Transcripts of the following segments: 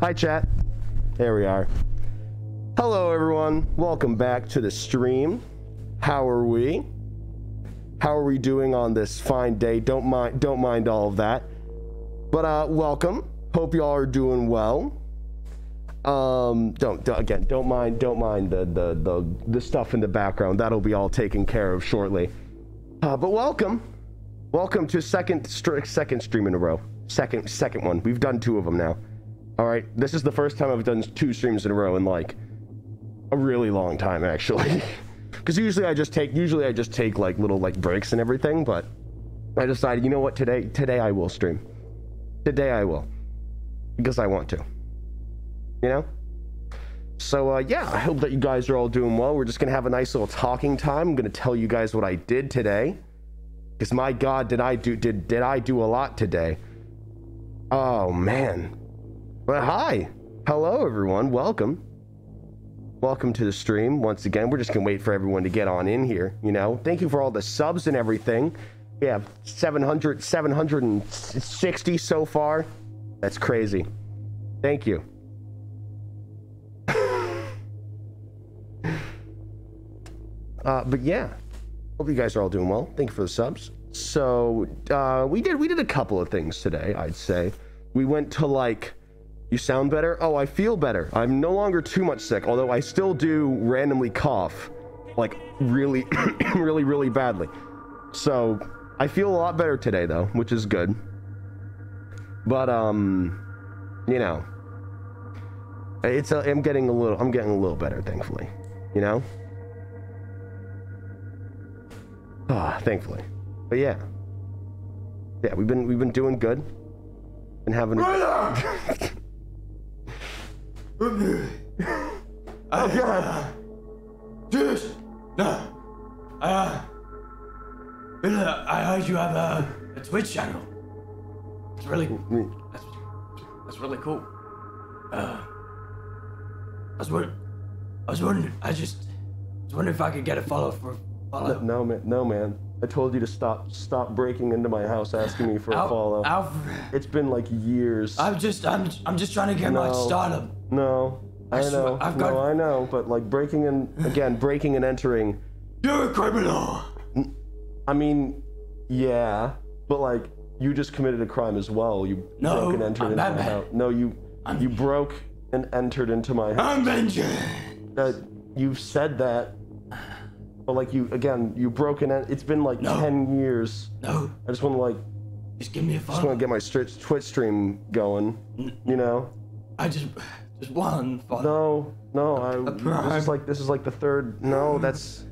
Hi, chat. There we are. Hello, everyone. Welcome back to the stream. How are we? How are we doing on this fine day? Don't mind, don't mind all of that. But uh, welcome. Hope y'all are doing well. Um, don't, don't again, don't mind, don't mind the the the the stuff in the background. That'll be all taken care of shortly. Uh, but welcome, welcome to second second stream in a row. Second second one. We've done two of them now. All right, this is the first time I've done two streams in a row in like a really long time, actually. Because usually I just take usually I just take like little like breaks and everything, but I decided, you know what, today today I will stream. Today I will, because I want to. You know. So uh, yeah, I hope that you guys are all doing well. We're just gonna have a nice little talking time. I'm gonna tell you guys what I did today. Because my God, did I do did did I do a lot today? Oh man. But hi, hello everyone, welcome. Welcome to the stream. Once again, we're just gonna wait for everyone to get on in here. You know, thank you for all the subs and everything. We have 700, 760 so far. That's crazy. Thank you. uh, but yeah, hope you guys are all doing well. Thank you for the subs. So uh, we did we did a couple of things today. I'd say we went to like you sound better? Oh, I feel better. I'm no longer too much sick, although I still do randomly cough. Like, really, really, really badly. So, I feel a lot better today, though, which is good. But, um, you know, it's a, I'm getting a little, I'm getting a little better, thankfully. You know? Ah, thankfully. But yeah. Yeah, we've been, we've been doing good. Been having a... oh God. Just no. Uh, I heard you have a, a Twitch channel. It's really that's, that's really cool. Uh, I was wondering, I was wondering, I just I was wondering if I could get a follow for follow. No, man, no, man. I told you to stop, stop breaking into my house asking me for a Al- follow. Alfred, It's been like years. I'm just, I'm, I'm just trying to get my No. stardom. No, I, I swear, know. I've no, I know. But like breaking and again, breaking and entering. You're a criminal. I mean, yeah, but like you just committed a crime as well. You No, broke and entered I'm into my house. No, you I'm- you broke and entered into my house. I'm vengeance. Uh, you've said that, but like you again, you broke en- it's been like No. ten years. No, I just want to like just give me a just want to get my stri- Twitch stream going. You know. I just, just one follow. No, no, I. This is like this is like the third. No, that's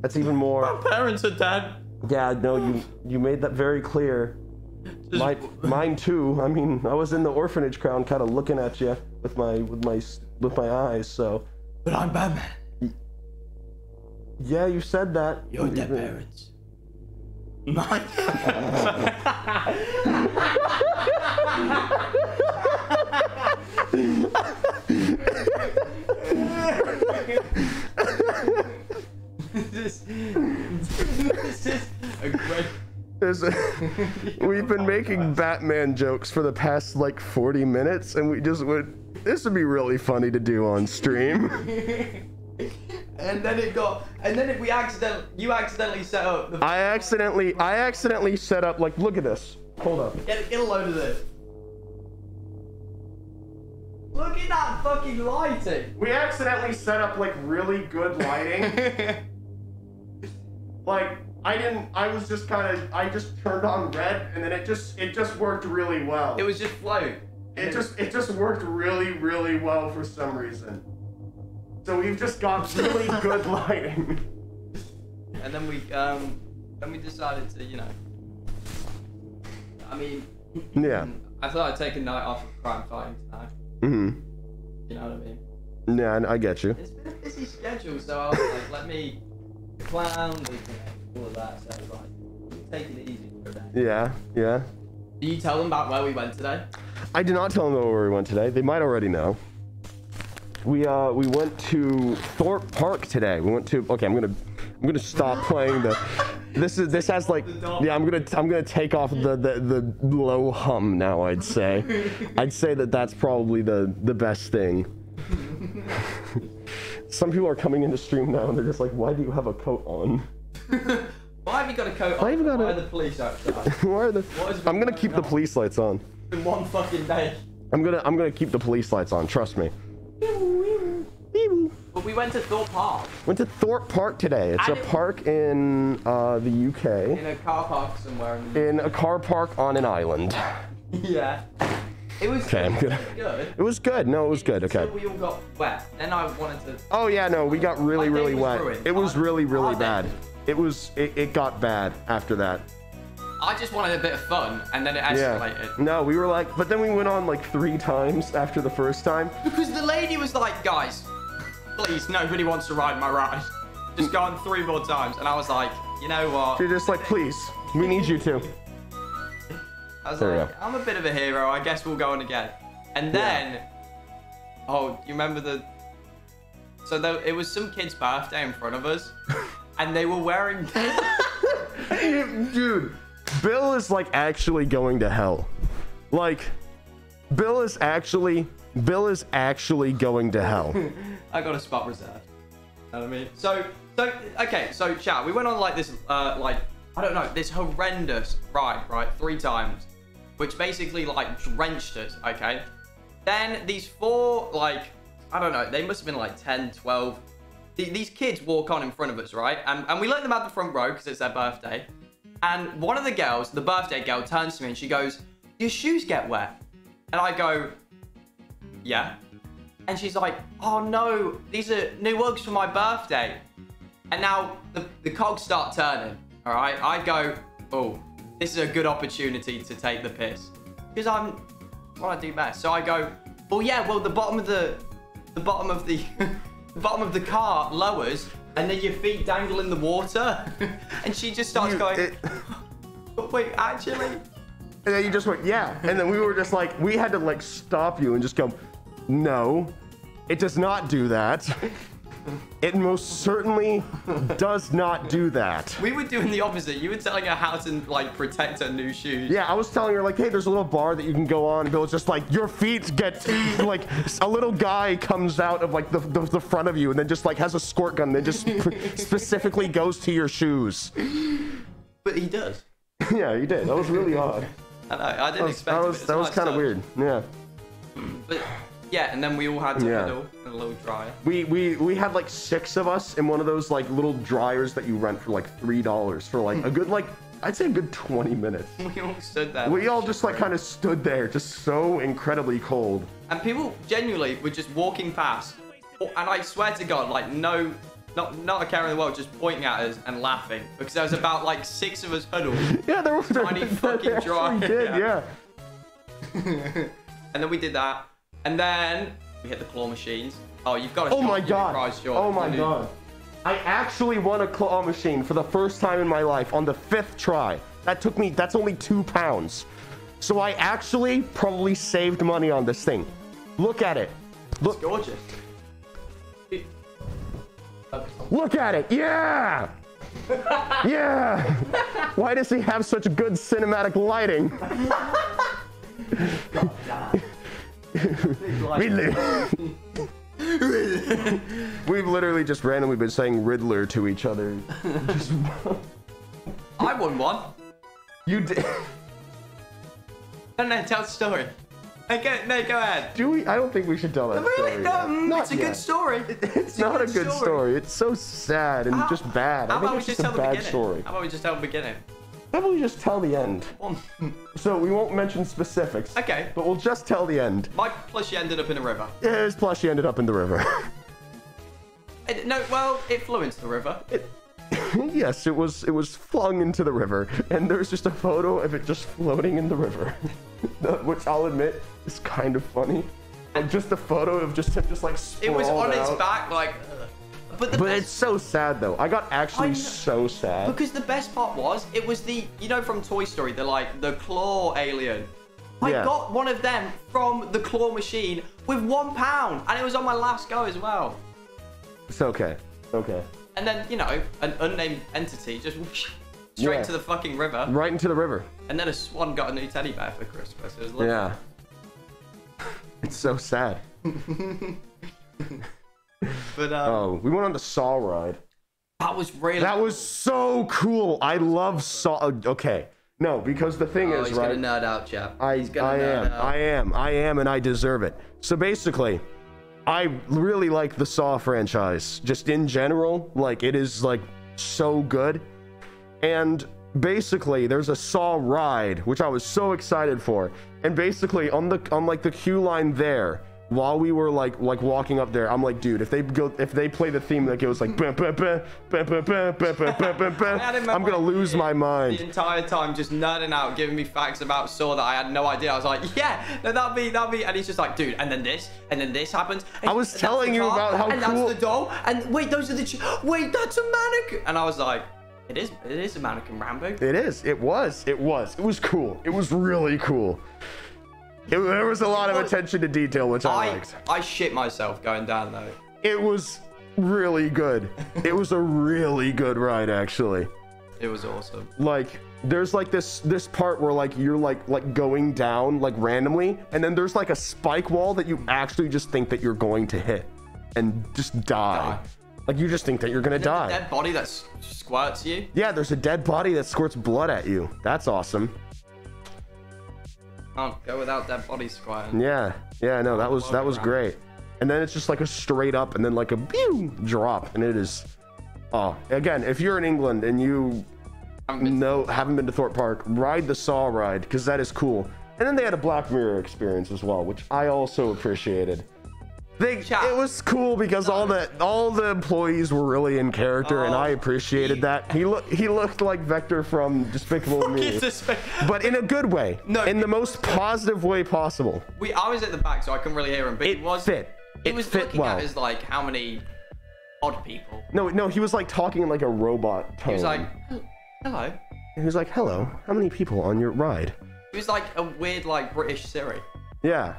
that's even more. Parents are dead. Yeah, no, you you made that very clear. Just- My, mine too. I mean, I was in the orphanage crown, kind of looking at you with my with my s- with my eyes. So But I'm Batman. Yeah, you said that. Your You- dead parents. Mine. this, this is a great. We've been making Batman jokes for the past like 40 minutes, and we just would. This would be really funny to do on stream. And then it got. And then if we accidentally. You accidentally set up. The, I accidentally, I accidentally set up like, look at this. Hold up. Get, get a load of this. Look at that fucking lighting. We accidentally set up like really good lighting. like I didn't. I was just kind of. I just turned on red, and then it just it just worked really well. It was just flow. It just it just worked really really well for some reason. So we've just got really good lighting. And then we um then we decided to, you know. I mean, Yeah. I thought I'd take a night off of crime fighting tonight. Mm-hmm. You know what I mean? Yeah, I I get you. It's been a busy schedule, so I was like, let me plan with you know, all of that. So I was like, take it easy for a day. Yeah, yeah. Do you tell them about where we went today? I did not tell them about where we went today. They might already know. We uh we went to Thorpe Park today. We went to okay. I'm gonna I'm gonna stop playing the This is this has like yeah. I'm gonna I'm gonna take off the, the the low hum now. I'd say, I'd say that that's probably the the best thing. Some people are coming into stream now and they're just like, why do you have a coat on? Why have you got a coat on? Why have got Why a- are the police outside? why are the? What has been I'm gonna keep the police lights on. It's been one fucking day. I'm gonna I'm gonna keep the police lights on. Trust me. But we went to Thorpe Park Went to Thorpe Park today. It's a park in uh, the UK, in a car park somewhere. In the... in a car park on an island. yeah. It was Okay, I'm good. good. It was good. No, it was good. Okay. We all got wet. Then I wanted to. Oh yeah, no, we got really, really wet. ruined. It was really, really bad. It was. It, it got bad after that. I just wanted a bit of fun, and then it Yeah. escalated. No, we were like, but then we went on like three times after the first time. Because the lady was like, guys, please, nobody wants to ride my ride. Just go on three more times. And I was like, you know what? You're just like, please, we need you to. I was There we like, go. I'm a bit of a hero. I guess we'll go on again. And then, oh, you remember the? So there, it was some kid's birthday in front of us, and they were wearing. Dude, Bill is like actually going to hell. Like, Bill is actually. Bill is actually going to hell. I got a spot reserved. You know I mean? So, so okay, so chat. We went on like this, uh, like I don't know, this horrendous ride, right? Three times, which basically like drenched us. Okay. Then these four, like I don't know, they must have been like 10, 12. Th- These kids walk on in front of us, right? And, and we let them have the front row because it's their birthday. And one of the girls, the birthday girl, turns to me and she goes, "Your shoes get wet." And I go, "Yeah." And she's like, oh no, these are new Uggs for my birthday. And now the, the cogs start turning. All right. I go, oh, this is a good opportunity to take the piss. Because I'm what I do best. So I go, well, yeah, well, the bottom of the the bottom of the the bottom of the car lowers and then your feet dangle in the water. and she just starts You- going, it- "But wait, actually. And then you just went, yeah. And then we were just like, we had to like stop you and just go, no, it does not do that. It most certainly does not do that. We were doing the opposite. You were telling her how to like protect her new shoes. Yeah, I was telling her like, hey, there's a little bar that you can go on. And Bill's just like, your feet get like a little guy comes out of like the, the, the front of you and then just like has a squirt gun that just specifically goes to your shoes. But he does. yeah, he did. That was really odd. I know. I didn't That was, expect that was, that was kind of weird. Yeah. But yeah, and then we all had to Yeah. huddle in a little dryer. We, we we had like six of us in one of those like little dryers that you rent for like three dollars for like a good like I'd say a good 20 minutes. We all stood there. We all just like kind of stood there, just so incredibly cold. And people genuinely were just walking past, and I swear to God, like no, not not a care in the world, just pointing at us and laughing because there was about like six of us huddled, Yeah, there were Tiny they fucking dryer. Did, yeah. and then we did that, and then we hit the claw machines. Oh, you've got oh to. Oh my god. Prize. Oh my do. god. I actually won a claw machine for the first time in my life on the fifth try. That took me, that's only two pounds. So I actually probably saved money on this thing. Look at it. Look, Gorgeous. look at it. Yeah. Yeah. Why does he have such good cinematic lighting? We li- We've literally just randomly been saying Riddler to each other. Just- I won one. you did. No, no, tell the story. Okay, no, go ahead. Do we? I don't think we should tell that Really? story. No, yet. mm, Not it's a yet. good story. It's not a good story. It's so sad and How- just bad. How I about think we it's just just tell a the bad beginning? story. How about we just tell the beginning? We just tell the end? So we won't mention specifics. Okay. But we'll just tell the end. My plushie ended up in a river. Yeah, his plushie ended up in the river. It- eh, no, well, it flew into the river. It- yes, it was it was flung into the river, and there's just a photo of it just floating in the river, which I'll admit is kind of funny. Like just a photo of just him just like It was on its back, like. ugh. But But it's so sad though. I got actually so sad. because the best part was it was the you know from Toy Story the like the claw alien. I Yeah. got one of them from the claw machine with one pound, and it was on my last go as well. It's okay. It's okay. And then you know an unnamed entity just whoosh, straight Yeah. to the fucking river. right into the river. And then a swan got a new teddy bear for Christmas. It was lovely. Yeah. It's so sad. But um, Oh, we went on the Saw ride. that was really. That was so cool. I love Saw. Okay, no, because the thing Oh, is, he's right? gonna nerd out, chap. I, he's gonna I am, out. I am, I am, and I deserve it. So basically, I really like the Saw franchise, just in general. Like it is like so good, and basically there's a Saw ride which I was so excited for, and basically on the on like the queue line there while we were like like walking up there, I'm like, dude, if they go if they play the theme that goes like bah, bah, bah, I'm gonna lose my mind. The entire time just nerding out, giving me facts about Saw that I had no idea. I was like, yeah, no, that'd be that'd be and he's just like, dude, and then this, and then this happens. I was telling you about how and that's the doll, and wait, those are the wait, that's a mannequin and I was like it is it is a mannequin Ranboo. It is, it was, it was. It was cool. It was really cool. It, there was a lot of attention to detail, which I, I, liked. I shit myself going down though. It was really good. it was a really good ride, actually. It was awesome. Like, there's like this this part where like you're like like going down like randomly, and then there's like a spike wall that you actually just think that you're going to hit and just die. Die. Like you just think that you're gonna die. Dead body that squirts you. Yeah, there's a dead body that squirts blood at you. That's awesome. Can't go without dead body squirting. Yeah, yeah, no, that was that was great. And then it's just like a straight up and then like a pew drop, and it is. Oh, again, if you're in England and you know haven't been to Thorpe Park, ride the Saw ride because that is cool. And then they had a Black Mirror experience as well, which I also appreciated. They, it was cool because all the all the employees were really in character, and Oh, I appreciated he- that. He looked he looked like Vector from Despicable Me, but in a good way, No, in the most positive way possible. We, I was at the back, so I couldn't really hear him. But It he was fit. He It was fit looking well. at us like how many odd people. No, no, he was like talking in like a robot tone. He was like, hello. he was like, "Hello, how many people on your ride?" He was like a weird like British Siri. Yeah,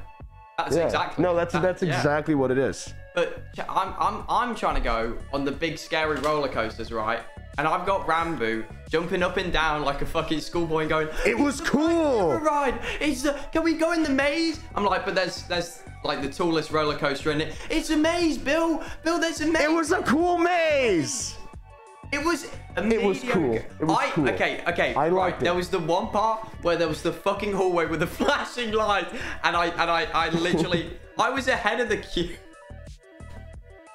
That's yeah. exactly. No, that's that- that's yeah. exactly what it is. But I'm I'm I'm trying to go on the big scary roller coasters, right? And I've got Ranboo jumping up and down like a fucking schoolboy and going, It was cool. ride. It's the, can we go in the maze? I'm like, but there's there's like the tallest roller coaster in it. It's a maze, Bill. Bill, there's a maze. It was a cool maze. It was. It was cool. It was I, cool. Okay, okay. I right. liked it. There was the one part where there was the fucking hallway with the flashing light, and I and I I literally I was ahead of the queue.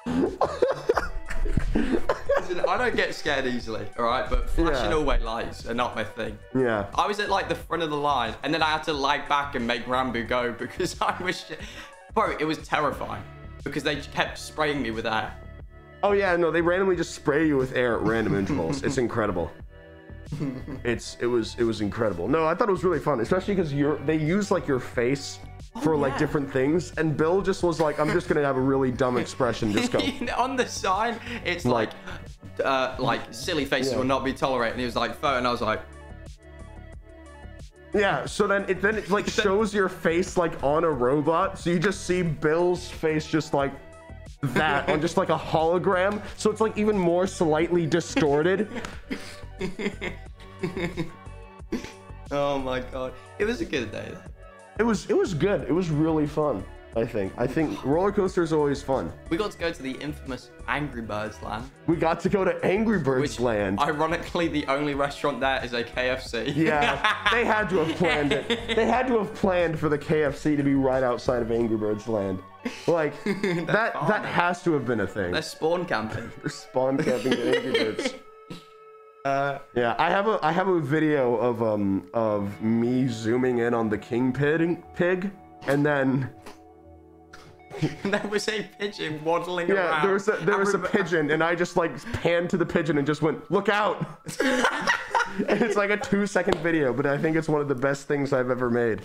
Listen, I don't get scared easily, all right. But flashing Yeah. hallway lights are not my thing. Yeah. I was at like the front of the line, and then I had to lag back and make Ranboo go because I was, bro, it was terrifying because they kept spraying me with air. Oh yeah, no, they randomly just spray you with air at random intervals. It's incredible. It's it was it was incredible. No, I thought it was really fun, especially because you're they use like your face for like different things, and Bill just was like, I'm just gonna have a really dumb expression, just go. on the sign, it's like, uh, like silly faces Yeah. will not be tolerated. And he was like, photo, and I was like, Yeah, so then it then it like shows your face like on a robot, so you just see Bill's face just like that on just like a hologram, so it's like even more slightly distorted. oh my god, it was a good day. It was it was good. It was really fun. I think. I think roller coasters are always fun. We got to go to the infamous Angry Birds land, We got to go to Angry Birds which Land. ironically the only restaurant there is a KFC. Yeah, they had to have planned it. They had to have planned for the KFC to be right outside of Angry Birds Land. Like that that has to have been a thing. They're spawn camping. They're spawn camping to Angry Birds. Uh, Yeah, I have a I have a video of um of me zooming in on the king pig pig and then there was a pigeon waddling yeah around. there was a there was a pigeon and I just like panned to the pigeon and just went look out. and it's like a two second video, but I think it's one of the best things I've ever made.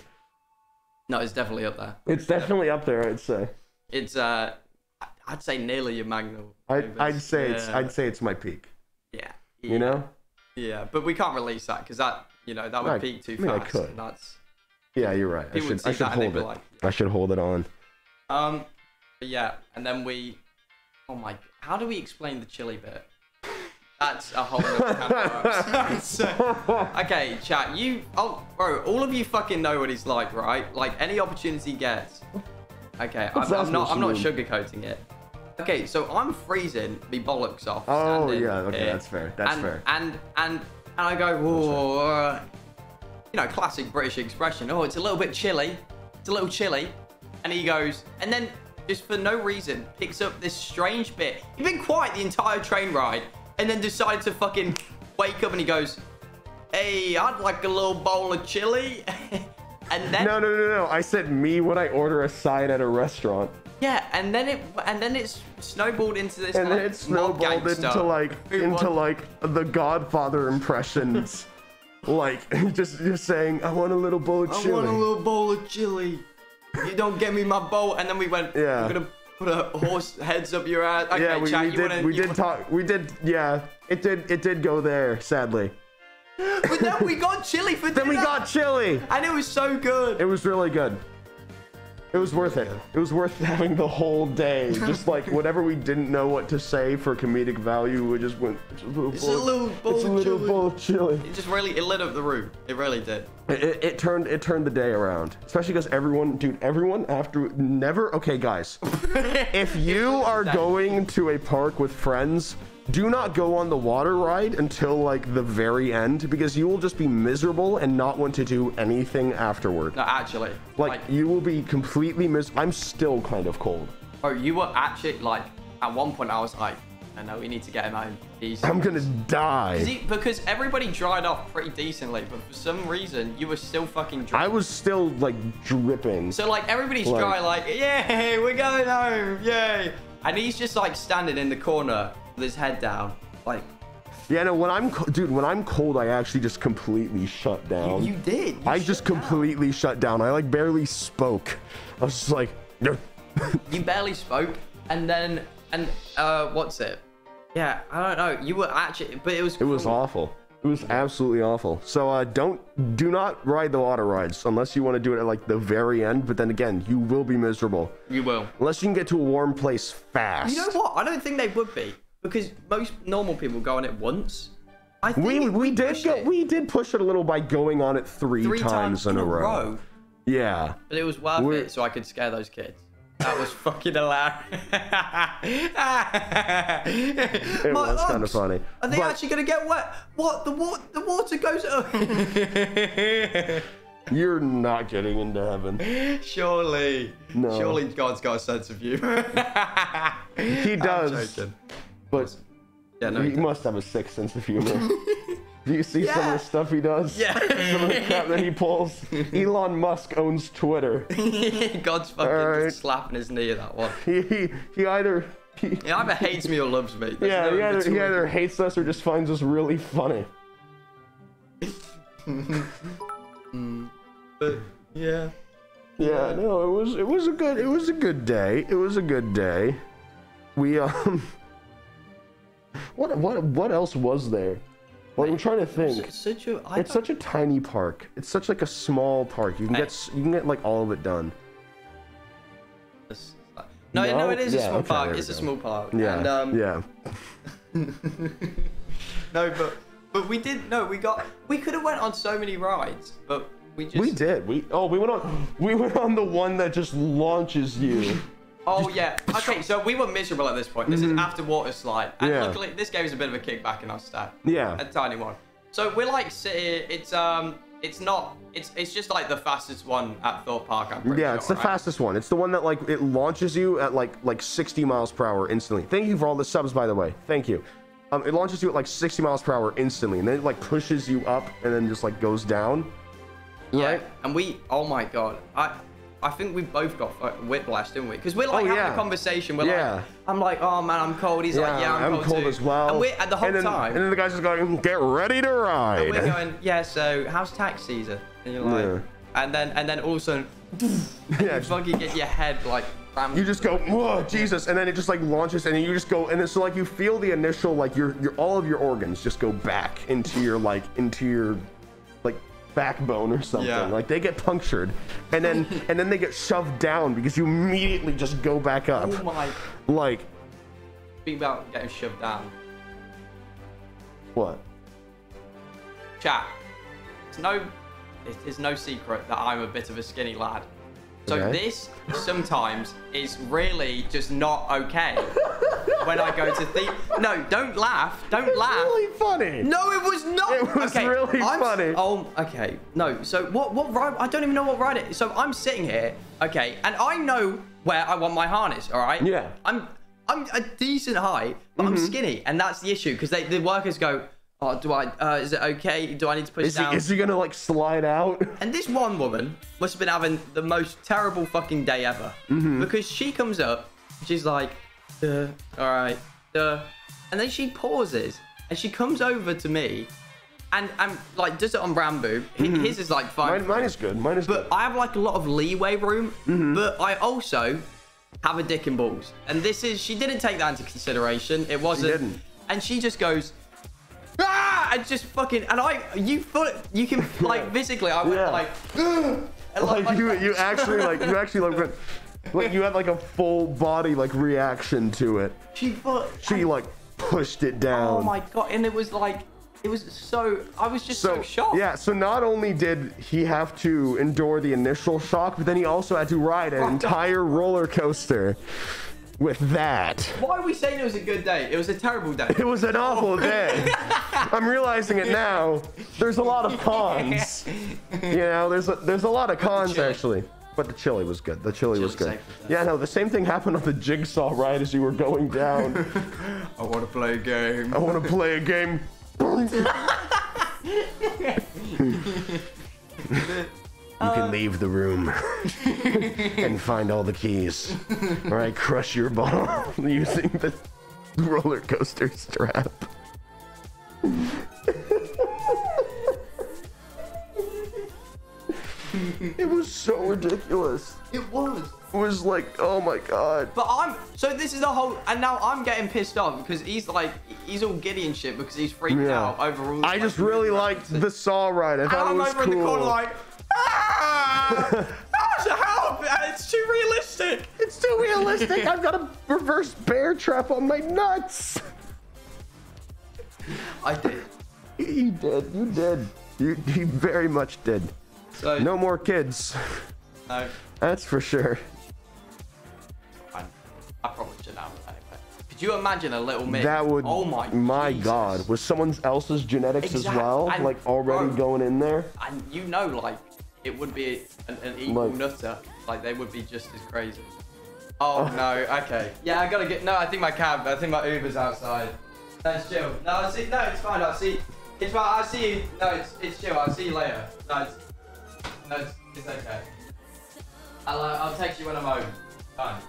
No, it's definitely up there. It's definitely up there, I'd say. It's uh, I'd say nearly your Magnum. I'd, I'd say it's I'd say it's my peak. yeah. You know? Yeah, but we can't release that because that, you know, that would I- peak too I mean, I could. That's Yeah, you're right. I should I should that and they'd hold it. like, I should hold it on. um, yeah, and then we, oh my, how do we explain the chili bit? That's a whole other can of worms. So- okay, chat. You, oh, bro, all of you fucking know what he's like, right? Like any opportunity he gets. Okay, I'm, I'm not. I'm not sugarcoating it. Okay, so I'm freezing me bollocks off. Oh, yeah, okay, here, that's fair, that's and, fair. And and and I go, whoa, uh, you know, classic British expression. Oh, it's a little bit chilly. It's a little chilly. And he goes, and then just for no reason picks up this strange bit. He's been quiet the entire train ride, and then decided to fucking wake up and he goes, "Hey, I'd like a little bowl of chili." and then No, no, no, no. I said me when I order a side at a restaurant. yeah, and then it and then it's snowballed into this. And then like, it snowballed into like into like the Godfather impressions. like just just saying, I want a little bowl of chili." I want a little bowl of chili. You don't get me my bowl, and then we went. Yeah. We're gonna put a horse heads up your ass. Okay, yeah, we, chat, we did. wanna, we did talk. We did. Yeah, it did. It did go there. Sadly. But then we got chili for Then we got chili. and it was so good. It was really good. It was worth it. It was worth having the whole day. Just like whatever we didn't know what to say for comedic value, we just went. It's a little It's a bowl, little bowl It's a of little chili." bowl of chili. It just really it lit up the room. It really did. It, it, it turned it turned the day around, especially because everyone, dude, everyone after never. Okay, guys, if you are going to a park with friends, do not go on the water ride until like the very end because you will just be miserable and not want to do anything afterward. No, actually, Like you will be completely mis. I'm still kind of cold. oh, you were actually like at one point I was like, I know we need to get him home. He's I'm gonna die. See, because everybody dried off pretty decently, but for some reason you were still fucking dry. I was still like dripping. So like everybody's Like- dry, like yay, we're going home, yay, and he's just like standing in the corner with his head down, like Yeah, no. When I'm, dude, when I'm cold, I actually just completely shut down. you did. You I just down. completely shut down. I like barely spoke. I was just like, no. You barely spoke, and then and uh, what's it? Yeah, I don't know. You were actually, but it was. it was awful. It was absolutely awful. So uh, don't, do not ride the water rides unless you want to do it at like the very end. But then again, you will be miserable You will. unless you can get to a warm place fast. You know what? I don't think they would be because most normal people go on it once. I think We we did go, it we did push it a little by going on it three, three times, in a row. Yeah. but it was worth We- it, so I could scare those kids. That was fucking hilarious. it was kinda funny. Are they But- actually gonna get wet? What? The water? The water goes up. You're not getting into heaven. Surely. No. Surely God's got a sense of humor. He does. But Yeah, no. he he must have a sick sense of humor. Do you see some of the stuff he does? Yeah. Some of the crap that he pulls. Elon Musk owns Twitter. God's fucking Alright. just slapping his knee at that one. He he, he either he, He either hates me or loves me. There's yeah no he either, he either hates us or just finds us really funny. But yeah. Yeah, no, it was it was a good it was a good day. It was a good day. We um what what what else was there? Like I'm trying to think. It's such a. I It's such a tiny park. It's such like a small park. You can get you can get like all of it done. No, no, No? it is a small okay, park. It's a small park. Yeah. And, um, yeah. No, but but we did. No, we got. We could have went on so many rides, but we just. We did. We oh we went on we went on the one that just launches you. Oh yeah. Okay, so we were miserable at this point. This is after water slide, and Mm-hmm. Yeah. luckily this gave us a bit of a kickback in our stat. Yeah. A tiny one. So we're like sitting. It's um. It's not. It's it's just like the fastest one at Thorpe Park. I'm pretty Yeah, sure, it's the right? fastest one. It's the one that like it launches you at like like 60 miles per hour instantly. Thank you for all the subs by the way. Thank you. Um, it launches you at like 60 miles per hour instantly, and then it like pushes you up and then just like goes down. Yeah, Right? and we, oh my god, I, I think we both got uh, fu- whiplash, didn't we? Because oh, we're like Oh, having yeah. a conversation. We're Yeah. like, I'm like, oh man, I'm cold. He's like, yeah, I'm, I'm cold too. as well. And we're at the whole and then, time. And then the guy's just going, mm, "Get ready to ride." And we're going, yeah. So how's tax season? And you're like, Yeah. and then and then all of a sudden, yeah, you fucking get your head like rammed. you just go, whoa, Jesus, and then it just like launches, and you just go, and it's so like you feel the initial like your your all of your organs just go back into your like into your backbone or something. Yeah. Like they get punctured, and then and then they get shoved down because you immediately just go back up. oh my. Like Speak about getting shoved down. What? Chat. It's no, it is no secret that I'm a bit of a skinny lad. So Okay. this sometimes is really just not okay when I go to the. No, don't laugh. Don't laugh. Really funny. No, it was not. It was okay, really I'm, funny. Oh, okay. No, so what? What ride? I don't even know what ride it. is. So I'm sitting here, okay, and I know where I want my harness. All right. Yeah. I'm I'm a decent height, but Mm-hmm. I'm skinny, and that's the issue because they the workers go, oh, do I? Uh, is it okay? Do I need to push Is he, down? is he gonna like slide out? And this one woman must have been having the most terrible fucking day ever. Because she comes up, she's like, uh, all right, uh, and then she pauses and she comes over to me and, and like does it on Ranboo. H- His is like fine. Mine, mine is good. Mine is But good. I have like a lot of leeway room, Mm-hmm. but I also have a dick and balls. And this is, she didn't take that into consideration. It wasn't. didn't. And she just goes, ah, and just fucking, and I, you foot, you can, like, physically, I went Yeah. like, and Like you, you actually like you actually like went- like you had like a full body like reaction to it. she She like pushed it down. oh my god, and it was like, it was so, I was just so, So shocked. yeah, so not only did he have to endure the initial shock, but then he also had to ride an entire roller coaster with that. Why are we saying it was a good day? It was a terrible day. It was an oh. awful day. I'm realizing it now. There's a lot of cons. You know, there's a, there's a lot of cons actually. But the chili was good. The chili was good. Yeah, no, the same thing happened on the jigsaw ride as you were going down. I want to play a game. I want to play a game. You can uh. leave the room and find all the keys, or I crush your ball using the roller coaster strap. It was so ridiculous. It was. It was like, oh my god. But I'm so this is the whole, and now I'm getting pissed off because he's like he's all giddy and shit because he's freaked Yeah. out over all. I just really liked the saw ride. I And thought it I'm was over cool. in the corner like, ah, so help! It's too realistic. It's too realistic. I've got a reverse bear trap on my nuts. I did. You did. You did. You, you very much did. So No more kids. no, That's for sure. I, I probably should have eh, anyway. Could you imagine a little me? That would. Oh my. My Jesus. God. Was someone else's genetics Exact- as well? and- like already bro. going in there? And you know, like it would be an, an equal Like- nutter. Like they would be just as crazy. Oh, oh. no. Okay. Yeah, I gotta get. No, I think my cab. I think my Uber's outside. No, it's chill. No, I see. No, it's fine. I'll see. It's fine. I'll see you. No, it's it's chill. I'll see you later. No, no, it's, it's okay. I'll uh, I'll text you when I'm home. Fine.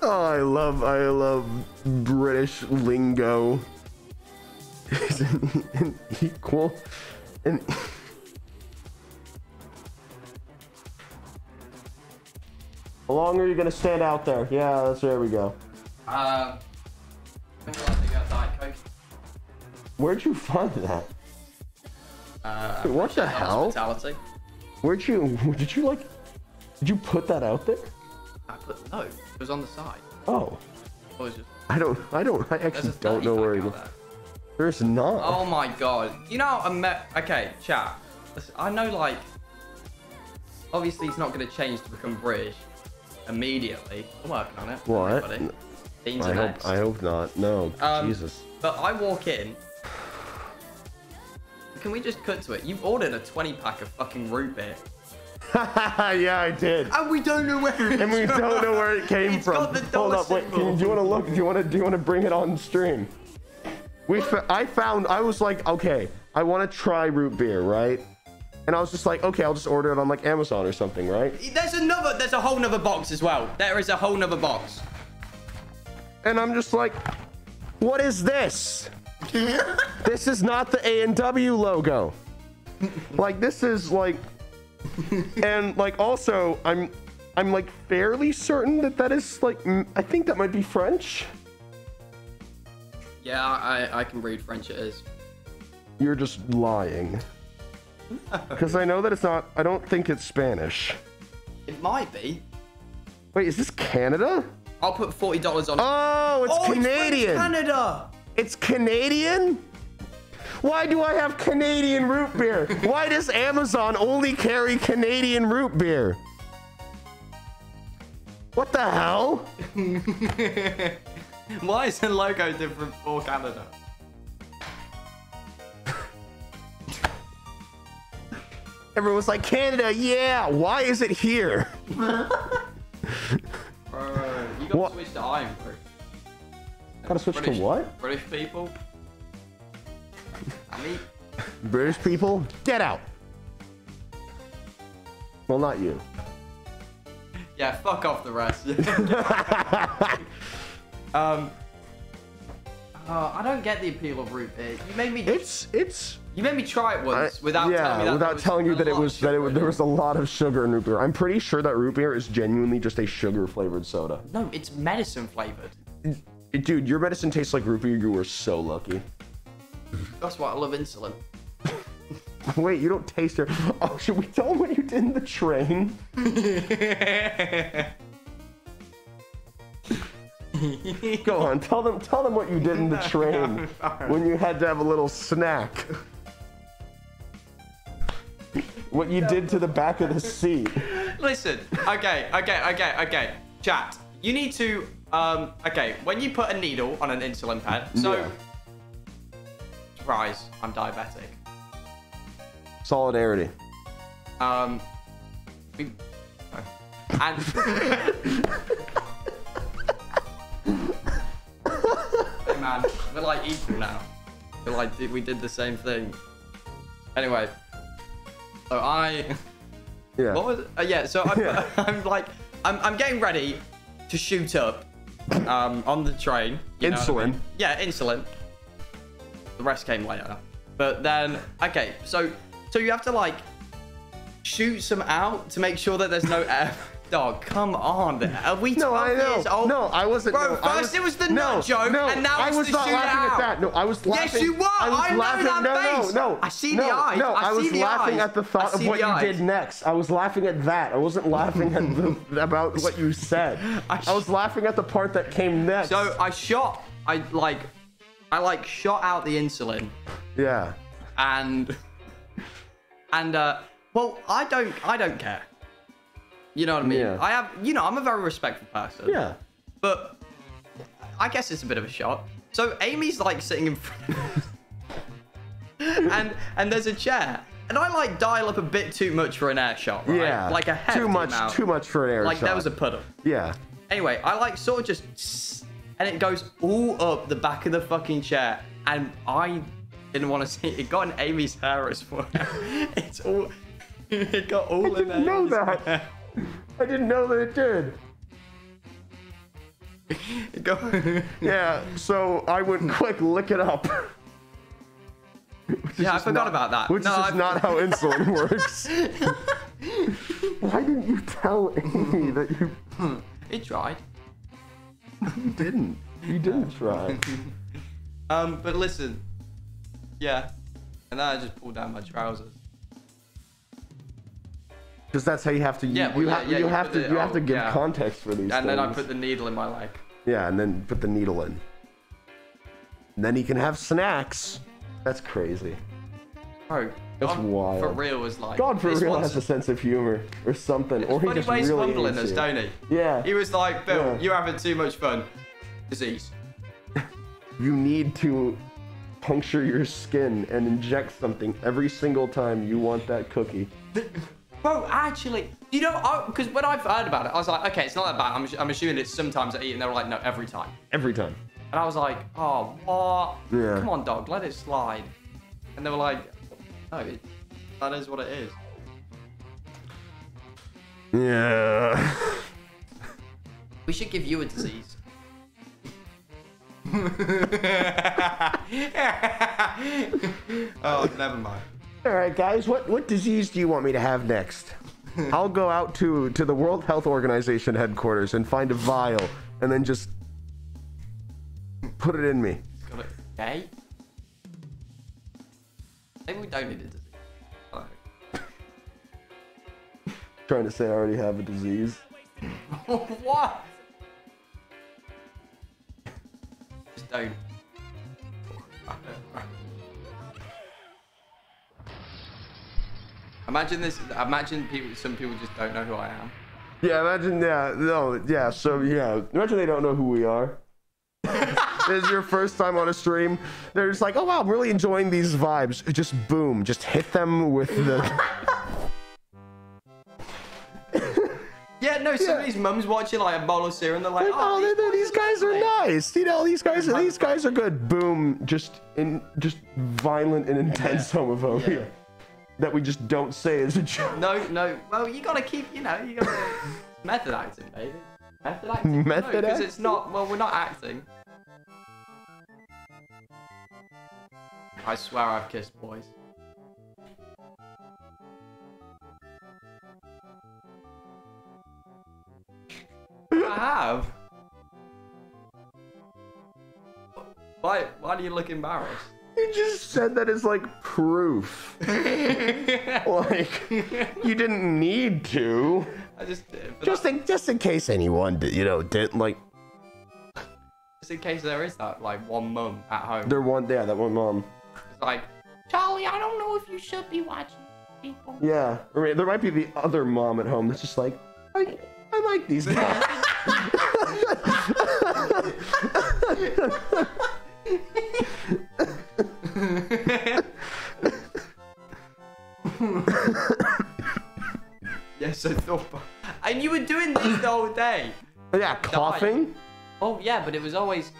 Oh, I love. I love British lingo. and equal. And. How long are you gonna stand out there? Yeah, that's there we go. Um. Do I think I Diet Coke? Where'd you find that? Uh, Wait, what the hell? Where'd you? Did you like? Did you put that out there? I put no. It was on the side. Oh, It was just. I don't. I don't. I actually don't know where you. There's not. Oh my god. You know, I met. Okay, chat. Listen, I know, like. Obviously, he's not going to change to become British immediately. I'm working on it. What? I hope. I hope not. No. Um, Jesus. But I walk in. Can we just cut to it? You've ordered a 20 pack of fucking root beer. yeah, I did. And we don't know where it And we is don't know where it came It's from. Hold up, wait. Can you, do you want to look? Do you want to? Do you want to bring it on stream? We. I found. I was like, okay, I want to try root beer, right? And I was just like, okay, I'll just order it on like Amazon or something, right? There's another. There's a whole nother box as well. There is a whole nother box. And I'm just like, what is this? this is not the A and W logo. Like this is like, and like also I'm, I'm like fairly certain that that is like I think that might be French. Yeah, I, I can read French. It is. You're just lying. Because I know that it's not. I don't think it's Spanish. It might be. Wait, is this Canada? I'll put forty dollars on. Oh, it's Oh, from Canadian. Canada. It's Canadian? Why do I have Canadian root beer? Why does Amazon only carry Canadian root beer? What the hell? Why is the logo different for Canada? Everyone's like, Canada, yeah. Why is it here? Bro, you got What? to switch to Irn-Bru. Gotta switch to what? British people. I British people, get out. Well, not you. yeah, fuck off the rest. um, uh, I don't get the appeal of root beer. You made me. It's it's you made me try it I- once without yeah, telling me that. without telling you that it was that it, sugar there was a lot of sugar in root beer. I'm pretty sure that root beer is genuinely just a sugar flavored soda. No, it's medicine flavored. Dude, your medicine tastes like root beer. You were so lucky. That's why I love insulin. Wait, you don't taste it. Oh, should we tell them what you did in the train? Go on, tell them tell them what you did in the train when you had to have a little snack. What you did to the back of the seat. Listen, okay, okay, okay, okay. Chat, you need to, um, okay, when you put a needle on an insulin pen, so, Yeah. surprise, I'm diabetic. Solidarity. Um, we, and, hey man, we're like equal now. We're like, we did the same thing. Anyway, so I, Yeah. What was? Uh, yeah. So I'm. I'm like, I'm, I'm getting ready to shoot up um, on the train. what I Insulin. mean? Yeah, insulin. The rest came later. But then, okay, so so you have to like shoot some out to make sure that there's no air. Dog, come on. Are we 12 No, I know. years old? No, I wasn't. Bro, no, I first it was the no, nut joke, no, and now I it's was not laughing out. at that. No, I was laughing. Yes, you were. I was I know that no, face. no, no. I see no, the eyes. No, I I, was laughing eyes. at the thought of what you eyes. did next. I was laughing at that. I wasn't laughing at the, about what you said. I I was laughing at the part that came next. So I shot, I like, I like shot out the insulin, yeah. and and uh, well, I don't, I don't care. You know what I mean? Yeah. I have, you know, I'm a very respectful person. Yeah. But I guess it's a bit of a shot. So Amy's like sitting in front, and and there's a chair, and I like dial up a bit too much for an air shot, right? Yeah. Like a too much. amount. Too much for an air Like shot. Like there was a puddle. Yeah. Anyway, I like sort of just, and it goes all up the back of the fucking chair, and I didn't want to see it. It got in Amy's hair as well. It's all, it got all I in didn't know that. hair. I didn't know that it did. Got, Yeah. So I would quick. Look it up. yeah, I forgot not- about that. Which no, is not how insulin works. Why didn't you tell Amy that you, It tried. you didn't? You didn't try. Um, but listen, yeah, and then I just pulled down my trousers. Because that's how you have to. You, Yeah, well, you, yeah, ha- yeah, you you have to. the- you have to oh, give yeah. context for these. Things. And then I put the needle in my leg. Yeah, and then put the needle in. And then he can have snacks. That's crazy. Bro, That's God wild. for real was like. God for real has a sense of humor or something, or he just ways really humbling us, don't he? Yeah. He was like, Bill, Yeah. you're having too much fun. Disease. You need to puncture your skin and inject something every single time you want that cookie. Bro, actually, you know, because when I've heard about it, I was like, okay, it's not that bad. I'm, I'm assuming it's sometimes I eat, and they were like, no, every time. Every time. And I was like, oh, what? Yeah. Come on, dog, let it slide. And they were like, no, it, that is what it is. Yeah. We should give you a disease. oh, never mind. All right, guys. What what disease do you want me to have next? I'll go out to to the World Health Organization headquarters and find a vial, and then just put it in me. Okay. Maybe we don't need a disease. Trying to say I already have a disease. what? don't. Imagine this. Imagine people. Some people just don't know who I am. Yeah, imagine. Yeah, no, yeah. So yeah, imagine they don't know who we are. this is your first time on a stream. They're just like, oh wow, I'm really enjoying these vibes. Just boom, just hit them with the. Yeah, no. Some of these mums watching like a bowl of cereal, and they're like, "Oh, oh, these, they- they- boys these guys are lovely." nice. You know, these guys, these guys are good. Boom, just in, just violent and intense homophobia Yeah. That we just don't say as a joke. No, no. Well, you gotta keep. You know, you gotta method acting, baby. Method acting. Method Because it's not. Well, we're not acting. I swear I've kissed boys. I have. Why? Why do you look embarrassed? You just said that as like proof. like you didn't need to. I just uh, did. Just in, just in case anyone, did, you know, didn't like. just in case there is that like one mum at home. There one, yeah, that one mom. It's like, Charlie, I don't know if you should be watching people. Yeah, or may- there might be the other mom at home that's just like, I, I like these yes, I thought. And you were doing this the whole day. Oh, yeah, coughing. Oh yeah, but it was always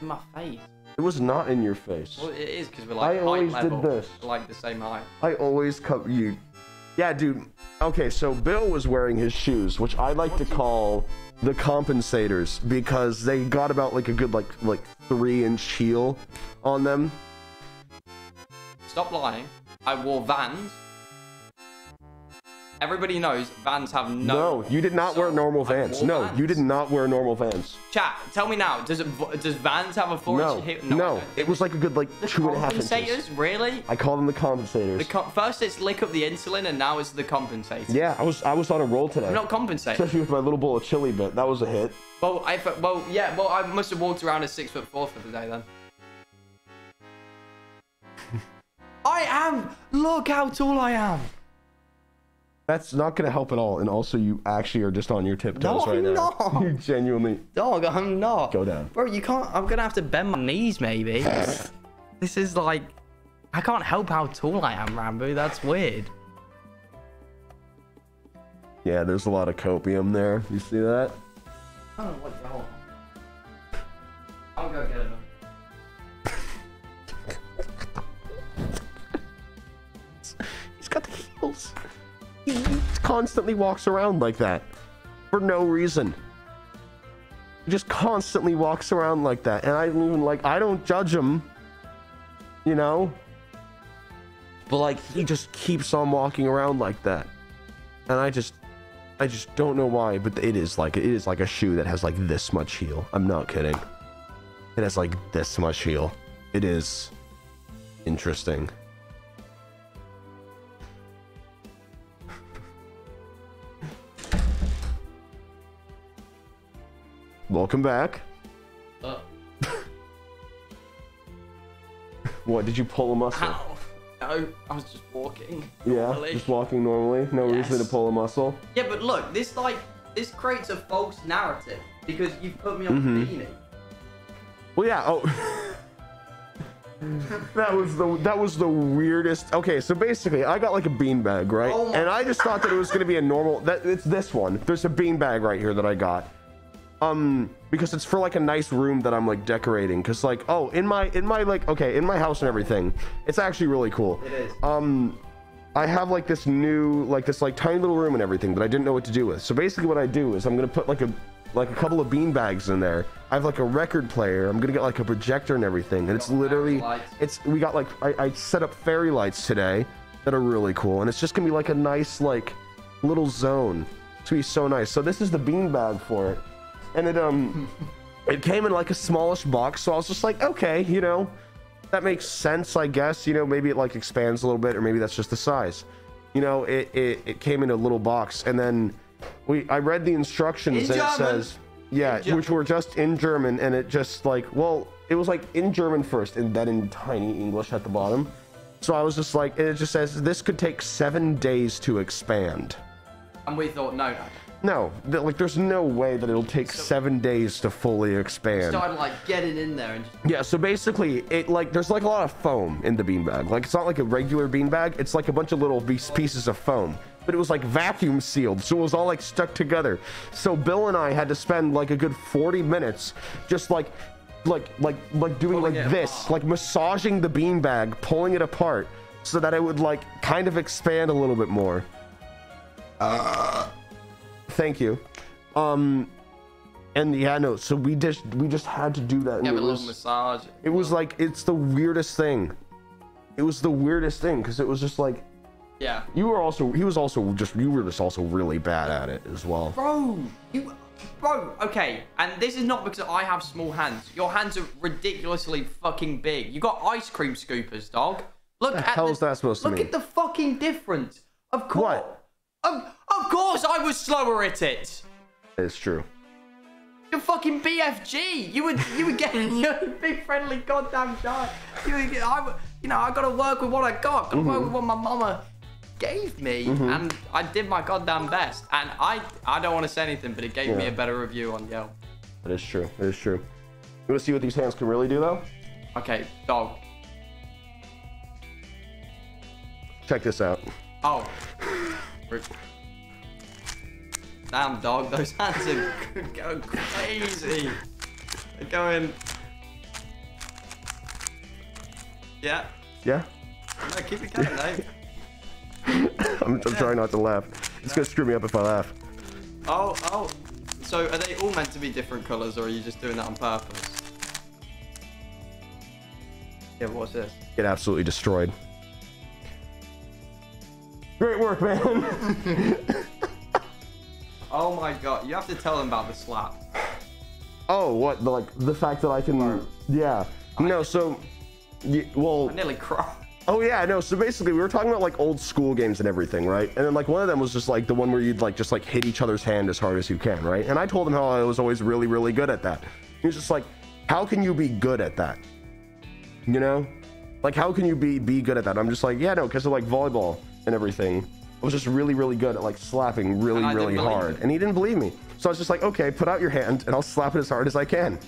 in my face. It was not in your face. Well, it is because we're like I always did this. like the same height. I always cut you. Yeah, dude. Okay, so Bill was wearing his shoes, which I like to call the compensators because they got about like a good like like three inch heel on them. Stop lying. I wore Vans. Everybody knows Vans have no. No, you did not wear normal Vans. No, Vans. you did not wear normal Vans. Chat, tell me now. Does it? Does Vans have a four No, inch hip? no, I don't. it was like a good like The two and a half inches. compensators, really? I call them the compensators. The com- first it's lick up the insulin, and now it's the compensator. yeah, I was I was on a roll today. I'm not compensating. Especially with my little bowl of chili but That was a hit. Well, I well yeah. Well, I must have walked around as six foot four for the day then. I am. Look how tall I am. That's not gonna help at all. And also you actually are just on your tiptoes No, right I'm now. not. You genuinely Dog, I'm not. Go down. Bro, you can't. I'm gonna have to bend my knees, maybe. this is like. I can't help how tall I am, Ranboo. That's weird. Yeah, there's a lot of copium there. You see that? I don't know what the hell. I'll go get it. He's got the heels. He constantly walks around like that. For no reason. He just constantly walks around like that. And I don't even like I don't judge him. You know? But like he just keeps on walking around like that. And I just I just don't know why, but it is like it is like a shoe that has like this much heel. I'm not kidding. It has like this much heel. It is interesting. Welcome back. Uh, What did you pull a muscle? ow. No, I was just walking. Yeah, just walking normally. No reason to pull a muscle. Yeah, but look, this like this creates a false narrative because you've put me on Mm-hmm. the beanie. Well, yeah. Oh, that was the that was the weirdest. Okay, so basically, I got like a beanbag, right? Oh and I just thought that it was gonna be a normal. That it's this one. There's a beanbag right here that I got. Um, because it's for like a nice room that I'm like decorating. Cause like, oh, in my in my like, okay, in my house and everything, it's actually really cool. It is. Um, I have like this new, like this like tiny little room and everything that I didn't know what to do with. So basically, what I do is I'm gonna put like a like a couple of bean bags in there. I have like a record player. I'm gonna get like a projector and everything, and it's literally it's we got like I, I set up fairy lights today that are really cool, and it's just gonna be like a nice like little zone. It's gonna be so nice. So this is the bean bag for it, and it um it came in like a smallish box. So I was just like, okay, you know, that makes sense, I guess. You know, maybe it like expands a little bit, or maybe that's just the size. You know, it it, it came in a little box, and then we I read the instructions In and it says yeah, In which were just in German, and it just like well, it was like in German first, and then in tiny English at the bottom. So I was just like, it just says this could take seven days to expand. And we thought, no, no. No, th- like there's no way that it'll take seven days to fully expand. Started like getting in there and just, Yeah, so basically, it like there's like a lot of foam in the beanbag. Like it's not like a regular beanbag; it's like a bunch of little piece- pieces of foam. But it was like vacuum sealed, so it was all like stuck together. So Bill and I had to spend like a good 40 minutes just like, like, like, like doing Pulling like this, apart. like massaging the beanbag, pulling it apart, so that it would like kind of expand a little bit more. Uh, Thank you. Um, and yeah, no. So we just we just had to do that. and give it a was- little massage. it was like it's the weirdest thing. It was the weirdest thing because it was just like Yeah. you were also he was also just you were just also really bad at it as well. Bro, you, bro, okay, and this is not because I have small hands. Your hands are ridiculously fucking big. You got ice cream scoopers, dog. Look at hell the, is that supposed to look mean? at the fucking difference. Of course. What? Of, of course, I was slower at it. It's true. You're fucking BFG. You would, you would get, you're a big friendly goddamn guy. You, would I, you know, I got to work with what I got. Got to work with mm-hmm. what my mama gave me, mm-hmm. and I did my goddamn best. And I, I don't want to say anything, but it gave me a better review on Yelp. That is true. It is true. You want to see what these hands can really do though? Okay, dog. Check this out. Oh. Damn, dog. Those hands are going crazy. They're going. Yeah. Yeah. No, keep it going, mate. I'm, I'm trying not to laugh. It's gonna screw me up if I laugh. Oh, oh. So are they all meant to be different colours, or are you just doing that on purpose? Yeah, what's this? Get absolutely destroyed. Great work, man. Oh my god, you have to tell them about the slap. oh, what? The, like the fact that I can? Yeah. Oh, no. So, y well. I nearly cried. Oh yeah, no. So basically, we were talking about like old school games and everything, right? And then like one of them was just like the one where you'd like just like hit each other's hand as hard as you can, right? And I told him how I was always really, really good at that. He was just like, "How can you be good at that?" You know, like how can you be be good at that? I'm just like, yeah, no, because of like volleyball and everything. I was just really, really good at like slapping really, And I didn't really hard, and he didn't believe me. So I was just like, okay, put out your hand and I'll slap it as hard as I can.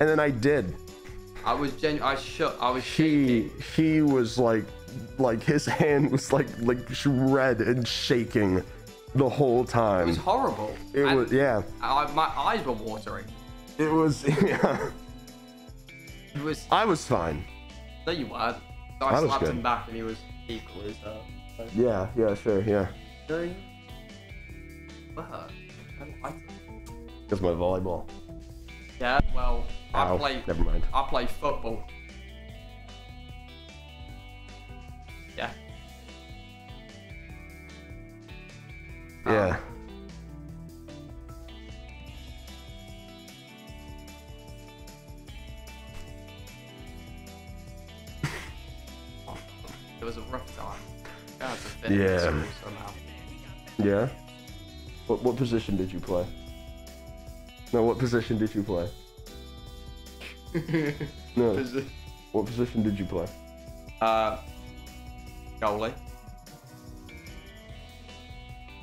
And then I did. I was genu- I shook. I was he shaking. he was like like his hand was like like red and shaking the whole time. It was horrible. it And was yeah I, my eyes were watering. it was yeah It was. i was fine No, you weren't. So I, I slapped him back, and he was equal as her. Yeah yeah sure yeah no, you- What? I like it. that's my volleyball Yeah. Well, I play. never mind I play football. Yeah. yeah um, It was a rough time. Yeah. somehow. yeah what what position did you play no what position did you play no what position did you play Uh, goalie.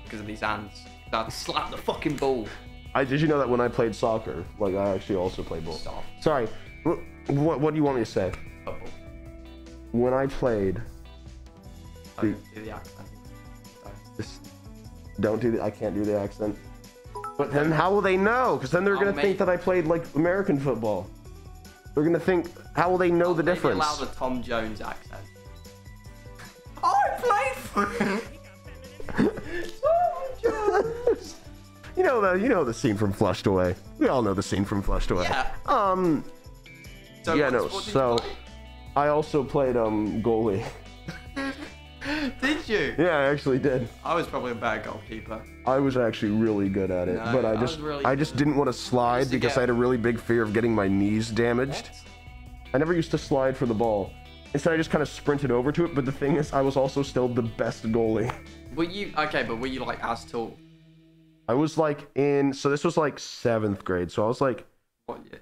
Because of these hands. I'd slap the fucking ball. I did you know that when I played soccer, like I actually also played ball. Stop. Sorry, what, what what do you want me to say? Football. When I played, Don't do the accent. So, just don't do the I can't do the accent. But then how will they know? Because then they're Oh, gonna think that I played like American football. They're gonna think how will they know the difference? allow the Tom Jones accent. I played for you know the you know the scene from Flushed Away. We all know the scene from Flushed Away. Yeah. Um. So yeah. No. sport did you So. I also played um goalie. Did you? Yeah, I actually did. I was probably a bad goalkeeper. I was actually really good at it, No, but I I just really I just didn't want to slide to because get- I had a really big fear of getting my knees damaged. I never used to slide for the ball. Instead, I just kind of sprinted over to it. But the thing is, I was also still the best goalie. Were you okay? But were you like as tall? I was like in so this was like seventh grade, so I was like What year?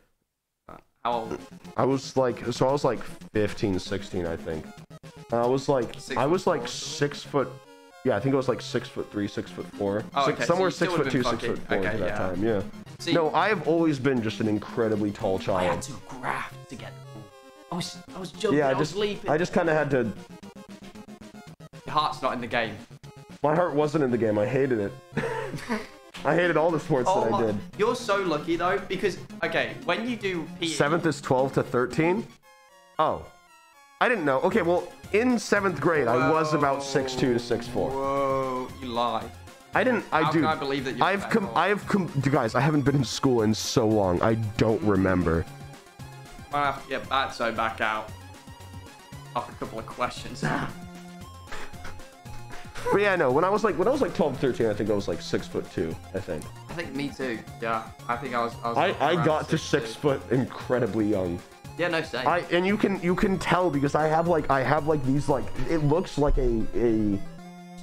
Uh, How old? I was like, so I was like 15, 16, I think. And I was like, Six I was like four. six foot. Yeah, I think it was like six foot three, six foot four, Oh, Six- okay, somewhere you six foot two, been six foot four okay, at that yeah. time. Yeah. See, no, I've always been just an incredibly tall child. I had to graft to get. I was, I was jumping. yeah, I I, was just, leaping. I just kind of had to. Your heart's not in the game. My heart wasn't in the game. I hated it. I hated all the sports Oh that I did. you're so lucky though, because okay, when you do PE, Seventh is 12 to 13. Oh, I didn't know. Okay, well, in seventh grade, I was about six two to six four. Whoa, you lied. I didn't. I How do. I believe that you're I've come. I've come. Guys, I haven't been in school in so long. I don't remember. I have to get back so back out. After a couple of questions. But yeah, no. When I was like, when I was like 12, 13, I think I was like six foot two. I think. I think me too. Yeah, I think I was. I, was I, I got to six, foot incredibly young. Yeah, no same. I and you can you can tell because I have like I have like these like it looks like a a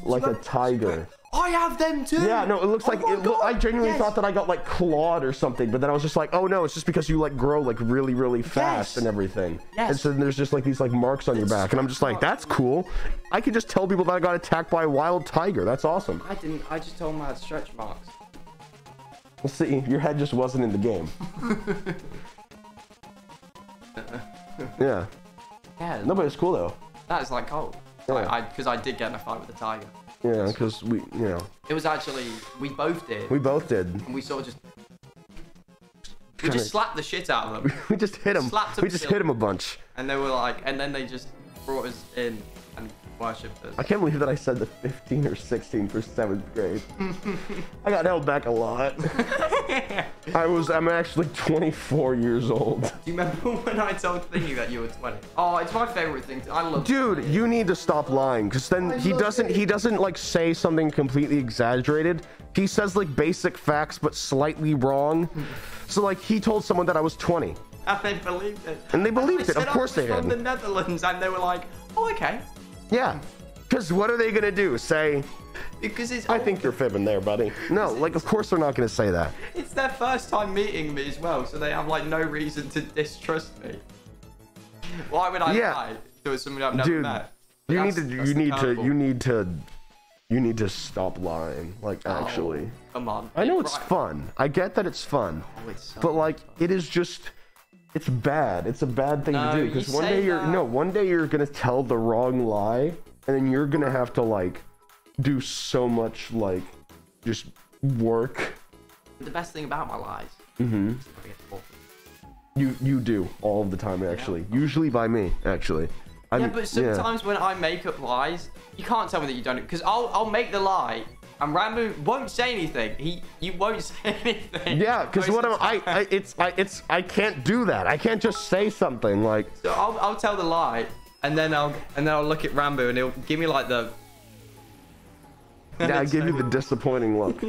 like a tiger. I have them too. Yeah, no, it looks Oh like it. Lo- I genuinely yes. thought that I got like clawed or something, but then I was just like, oh no, it's just because you like grow like really really fast Yes. and everything. Yes. And so then there's just like these like marks on your It's back, and I'm just like, that's cool. I could just tell people that I got attacked by a wild tiger. That's awesome. I didn't. I just told them I had stretch marks. Well, see, your head just wasn't in the game. yeah. Yeah. No, but it's cool though. That is like cold. Yeah. Like, I because I did get in a fight with a tiger. Yeah, because we, you know, It was actually we both did, we both did. and we sort of just we just slapped the shit out of them, We just hit him. Slapped him We just hit him a bunch. and they were like, and then they just brought us in and worshipped us. I can't believe that I said the 15 or 16 for seventh grade. I got held back a lot. I was, I'm actually 24 years old. Do you remember when I told Thingy that you were 20? Oh, it's my favorite thing. To, I love. Dude, you need to stop lying, because then he doesn't, it. he doesn't like say something completely exaggerated. He says like basic facts, but slightly wrong. So like he told someone that I was 20. And they believed it. And they believed I it, of course was they from the Netherlands, and they were like, "Oh, okay." Yeah. Because what are they gonna do? Say, Because it's I think you're fibbing there, buddy. No, like of course they're not gonna say that. it's their first time meeting me as well, so they have like no reason to distrust me. Why would I Yeah. lie to somebody I've never Dude, met? You need to, you need to, you need to, you need to stop lying. Like Oh, actually, come on. I know it's Right. fun. I get that it's fun, Oh, it's so- but like it is just, it's bad. It's a bad thing No, to do because one day you're that. no, one day you're gonna tell the wrong lie, and then you're gonna have to like do so much like just work. the best thing about my lies. Mm-hmm. You you do all the time actually. Usually by me actually. I'm, Yeah, but sometimes when I make up lies, you can't tell me that you don't. Because I'll I'll make the lie, and Ranboo won't say anything. He you won't say anything. Yeah, because what am I. I? It's I. It's I can't do that. I can't just say something like. So I'll, I'll tell the lie, and then I'll and then I'll look at Ranboo, and he'll give me like the. Yeah, I give you the disappointing look.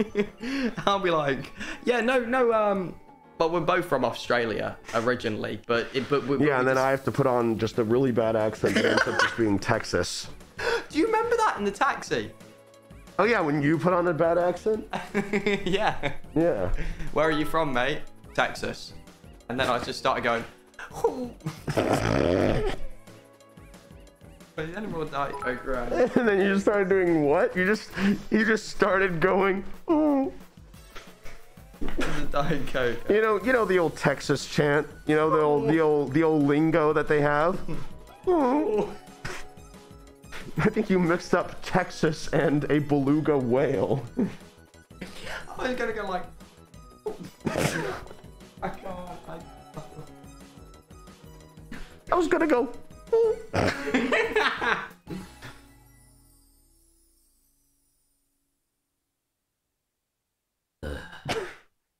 I'll be like, yeah, no, no, um. But we're both from Australia originally, but it, but we, Yeah, and then just- I have to put on just a really bad accent that ends up just being Texas. Do you remember that in the taxi? Oh yeah, when you put on a bad accent. yeah. Yeah. Where are you from, mate? Texas. And then I just started going. But the animal died. Oh, great. And then you just started doing what? You just you just started going. Oh. Diet Coke. You know, you know the old Texas chant. You know the old the old the old lingo that they have. Oh. I think you mixed up Texas and a beluga whale. I was gonna go like. I can't. I... I was gonna go.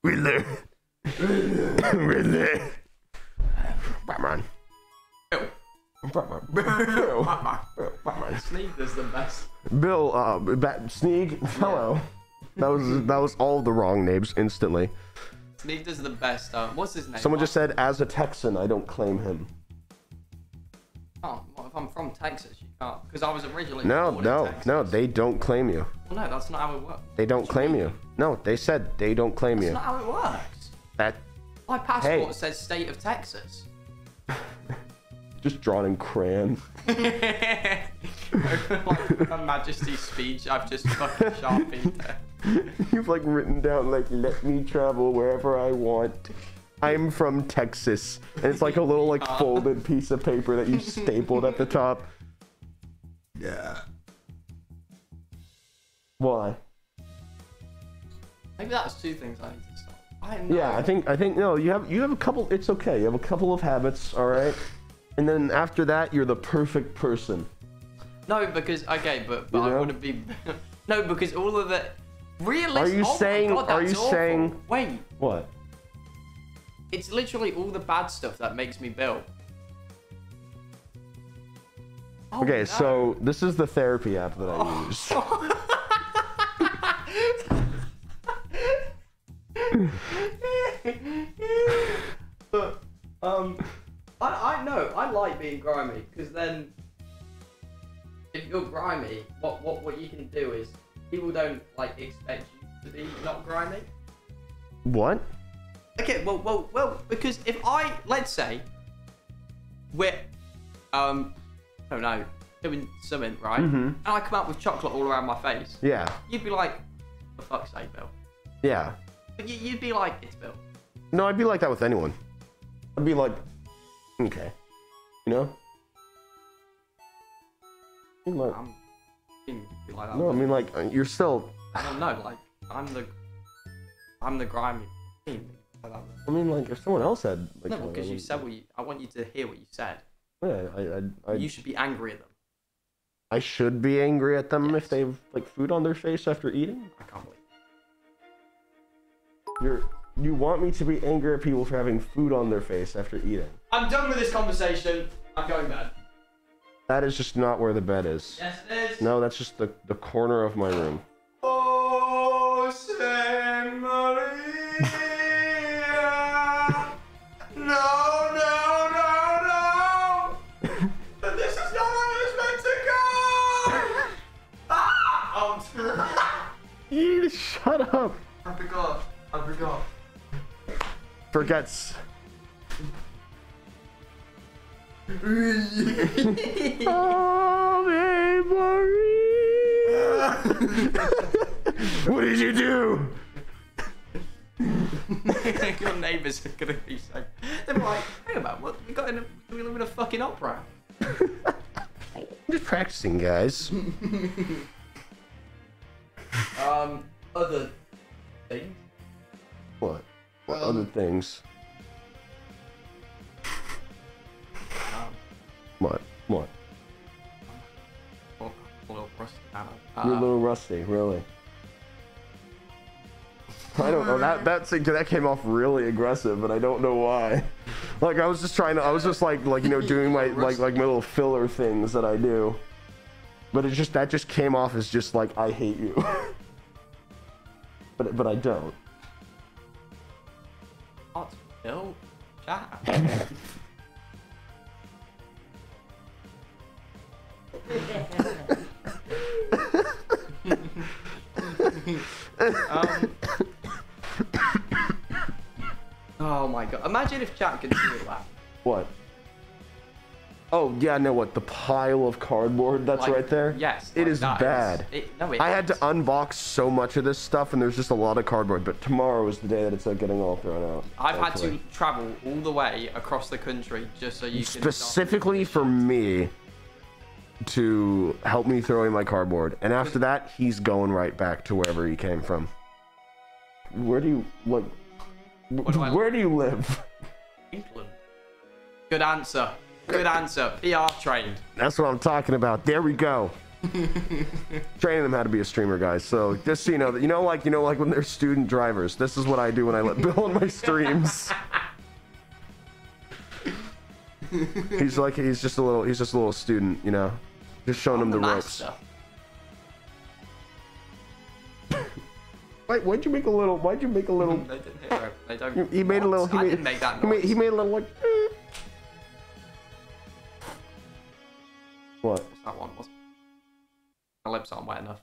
We live. we live. Batman. Batman. Bill. Batman. Sneak is the best. Bill. Uh, Bat. Sneak. Hello. That was that was all the wrong names instantly. Sneak does the best. Uh, what's his name? Someone just said, as a Texan, I don't claim him. Oh, well, if I'm from Texas, you can't. Because I was originally. No, no, no. They don't claim you. Well, no, that's not how it works. They don't claim you. No, they said they don't claim That's you. not how it works. That My passport says state of Texas. Just drawn in crayon. like Her Majesty's speech, I've just fucking sharpied there. You've like written down like let me travel wherever I want. I'm from Texas. And it's like a little like folded piece of paper that you stapled at the top. Yeah. Why? Maybe that's two things I need to stop. I know. Yeah, I think I think no, you have you have a couple it's okay. You have a couple of habits, all right? And then after that, you're the perfect person. No, because okay, but, but You I wouldn't be. no, because all of the realistic. Are you oh saying- God, are you awful. saying- Wait, What? it's literally all the bad stuff that makes me Bill. Oh, Okay, no. so this is the therapy app that I use. but um, I I know I like being grimy because then if you're grimy, what what what you can do is people don't like expect you to be not grimy. What? Okay, well, well, well, because if I, let's say, we're, um, I don't know, doing something, right? Mhm. And I come out with chocolate all around my face, Yeah. you'd be like, for fuck's sake, Bill. Yeah. But you, you'd be like, it's Bill. No, I'd be like that with anyone. I'd be like, okay. You know? I mean, like- I'm, like that. no, I mean like you're still I don't know, like, I'm the, I'm the grimy. like. I mean like if someone else had like No, because you said what you, I want you to hear what you said. Yeah, I, I, I, You should be angry at them. I should be angry at them Yes. if they've like food on their face after eating. I can't believe. You're you want me to be angry at people for having food on their face after eating. I'm done with this conversation. I'm going bed. That is just not where the bed is. Yes, it is. No, that's just the, the corner of my room. Oh, Saint Maria. No, no, no, no. But this is not how it's meant to go. Ah! Oh, You shut up. I forgot. I forgot. Forgets. Ave Maria. what did you do? Your neighbours are gonna be so. They're like, hang about what? We got in a, we live in a fucking opera. I'm just practicing, guys. Um, other things. What? What Um, other things? Um, What? What? well, a little rusty now. You're a Uh, little rusty, really. I don't know. That that's that came off really aggressive, but I don't know why. Like I was just trying to. I was just like like you know doing my like like my little filler things that I do. But it just that just came off as just like I hate you. but but I don't. Bill? Chat. um, oh my god! Imagine if chat could all that. What? Oh yeah, no. What the pile of cardboard that's Like, right there? Yes, it is bad. it, no, it I had to unbox so much of this stuff, and there's just a lot of cardboard. But tomorrow is the day that it's like getting all thrown out. I've had to travel all the way across the country just so you can. specifically for me to help me throw away my cardboard, and after that, he's going right back to wherever he came from. Where do you like? do Where do you live? England. Good answer. Good answer. PR trained. That's what I'm talking about. There we go. Training them how to be a streamer, guys. So just so you know that you know, like you know, like when they're student drivers. This is what I do when I let Bill on my streams. he's like he's just a little he's just a little student, you know, just showing him the, ropes. master. Wait, why'd you make a little? Why'd you make a little? They didn't hear. They don't. He made a little. He I made, didn't make that he made, he made a little like. Eh. What? What's that one? What's... My lips aren't wet enough.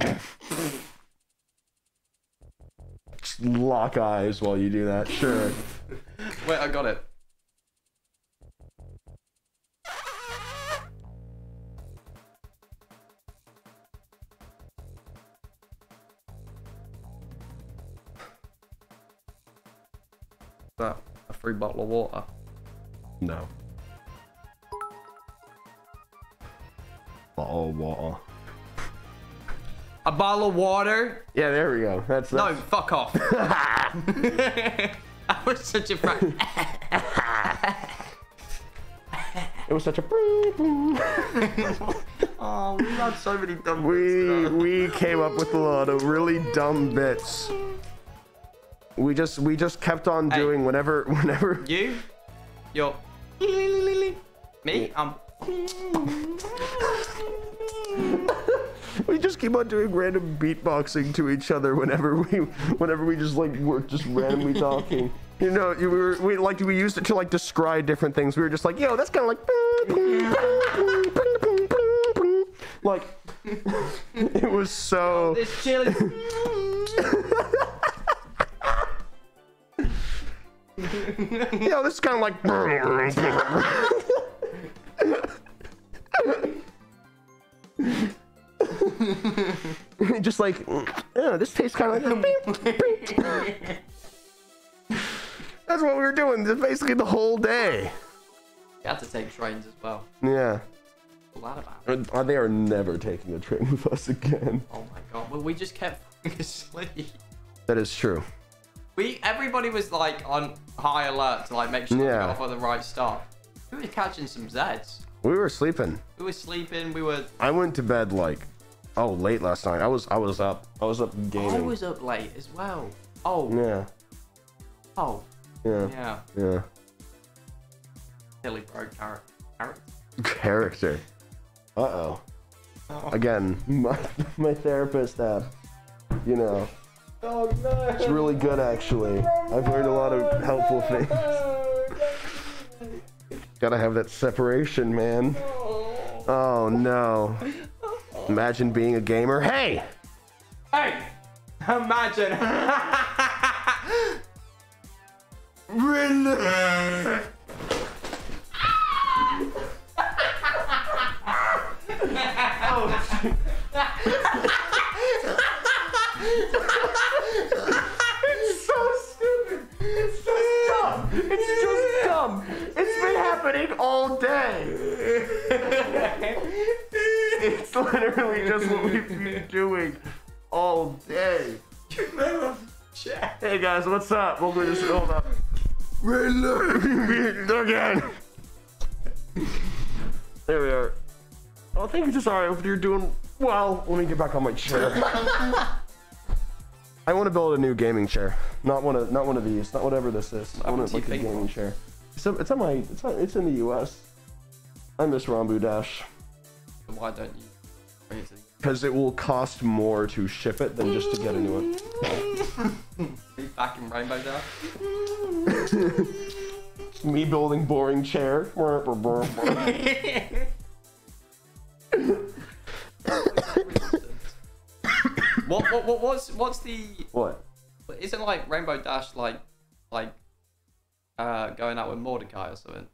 lock eyes while you do that. Sure. Wait, I got it. That a free bottle of water. No. Bottle of water. A bottle of water? Yeah, there we go. That's, No, fuck off. I was such a fra- it was such a. Oh, we had so many dumb We we came up with a lot of really dumb bits. We just we just kept on Hey. doing whenever whenever You? You're. Me? I'm. we just keep on doing random beatboxing to each other whenever we whenever we just like were just randomly talking. You know, you were we like we used it to like describe different things. We were just like, yo, that's kind of like like it was so This chili. yo, this is kind of like just like yeah, this tastes kind of like That's what we were doing basically the whole day. You had to take trains as well. Yeah. All that about. Uh, They are never taking a train with us again. Oh my god. Well, we just kept falling asleep. That is true. We everybody was like on high alert to like make sure we got off on the right start. We were catching some Zeds. We were sleeping. We were sleeping. We were. I went to bed like oh late last night. I was I was up. I was up gaming. I was up late as well. Oh. Yeah. Oh. Yeah. Yeah. Yeah. Silly bro. Carrot. Character. Uh oh. Again, my my therapist app. You know, Oh no. it's really good actually. I've learned a lot of helpful things. Gotta have that separation, man. Oh no. Imagine being a gamer. Hey! Hey! Imagine! Relax! It's so stupid. It's just dumb. It's just dumb. It's been happening all day. It's literally just what we've been doing all day. Hey guys, what's up? We'll just hold up. Again. There we are. Oh, thank you. Sorry, if you're doing well. Let me get back on my chair. I want to build a new gaming chair. Not one of not one of these. Not whatever this is. I want what's like a gaming chair. It's, a, it's on my. It's on, It's in the U.S. I miss Ranboo Dash Why don't you? to- because it will cost more to ship it than just to get a new one. Are you back in Rainbow Dash? Me building boring chair. what, what, what, what's, what's the, what? isn't like Rainbow Dash like, like, uh, going out with Mordecai or something?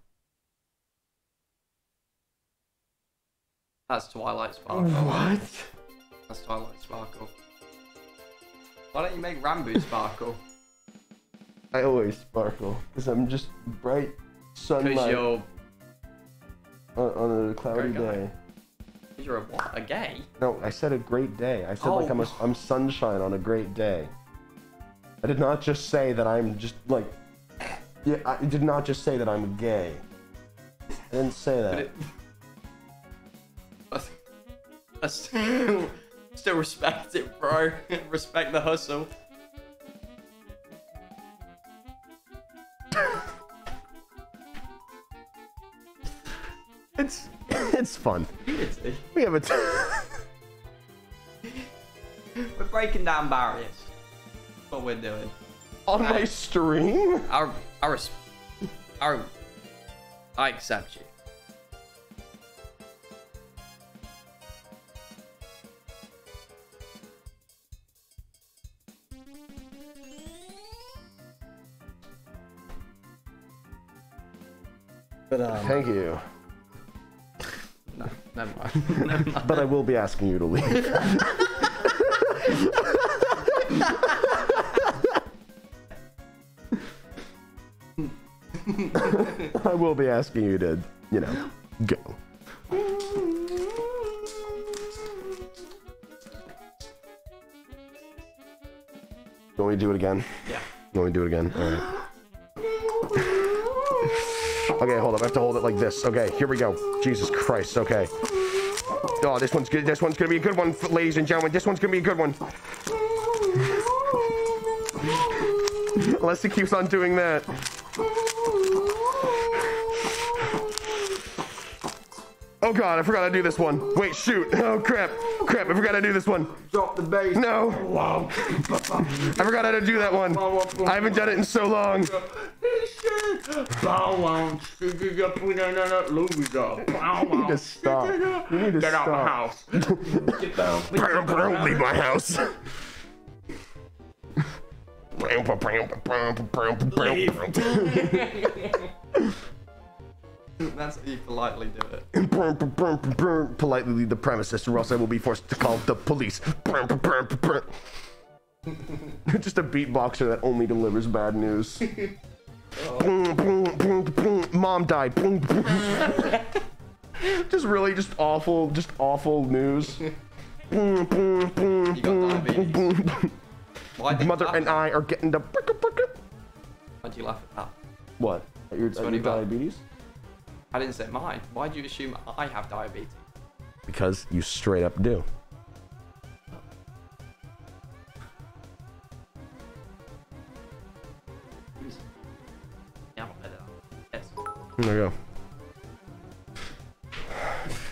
That's Twilight Sparkle. What? That's Twilight Sparkle. Why don't you make Ranboo sparkle? I always sparkle because I'm just bright Because sunlight you're, on, on a cloudy day. You're a what? A gay? No, I said a great day. I said like I'm a, Oh. I'm sunshine on a great day. I did not just say that I'm just like. Yeah, I did not just say that I'm gay. I didn't say that. It. I still, still respect it, bro. respect the hustle. It's it's fun. We have a. T- we're breaking down barriers. That's what we're doing. On my stream? Our, our, our. I accept you. But, um, Thank you never mind. never mind. But I will be asking you to leave. I will be asking you to, you know, go. Want me do it again? Yeah. Want me do it again? All right. Okay, hold up. I have to hold it like this. Okay, here we go. Jesus Christ. Okay. Oh, this one's good. This one's gonna be a good one, ladies and gentlemen. This one's gonna be a good one. Unless he keeps on doing that. Oh god, I forgot to do this one. Wait, shoot. Oh crap. Crap, I forgot to do this one. Drop the bass. No. I forgot how to do that one. I haven't done it in so long. Bow wow. Stick up with another Louis up. Bow You need to stop. You need to Get out the stop. house. Get down. Brown, brown, leave my house. That's how you politely do it. Politely leave the premises, or else I will be forced to call the police. Just a beatboxer that only delivers bad news. Mom died. just really, just awful, just awful news. You got diabetes. Why did you Mother and I are getting the. Why'd you laugh at that? What? At your, at your diabetes? I didn't say mine. Why'd you assume I have diabetes? Because you straight up do. Yeah, There you go.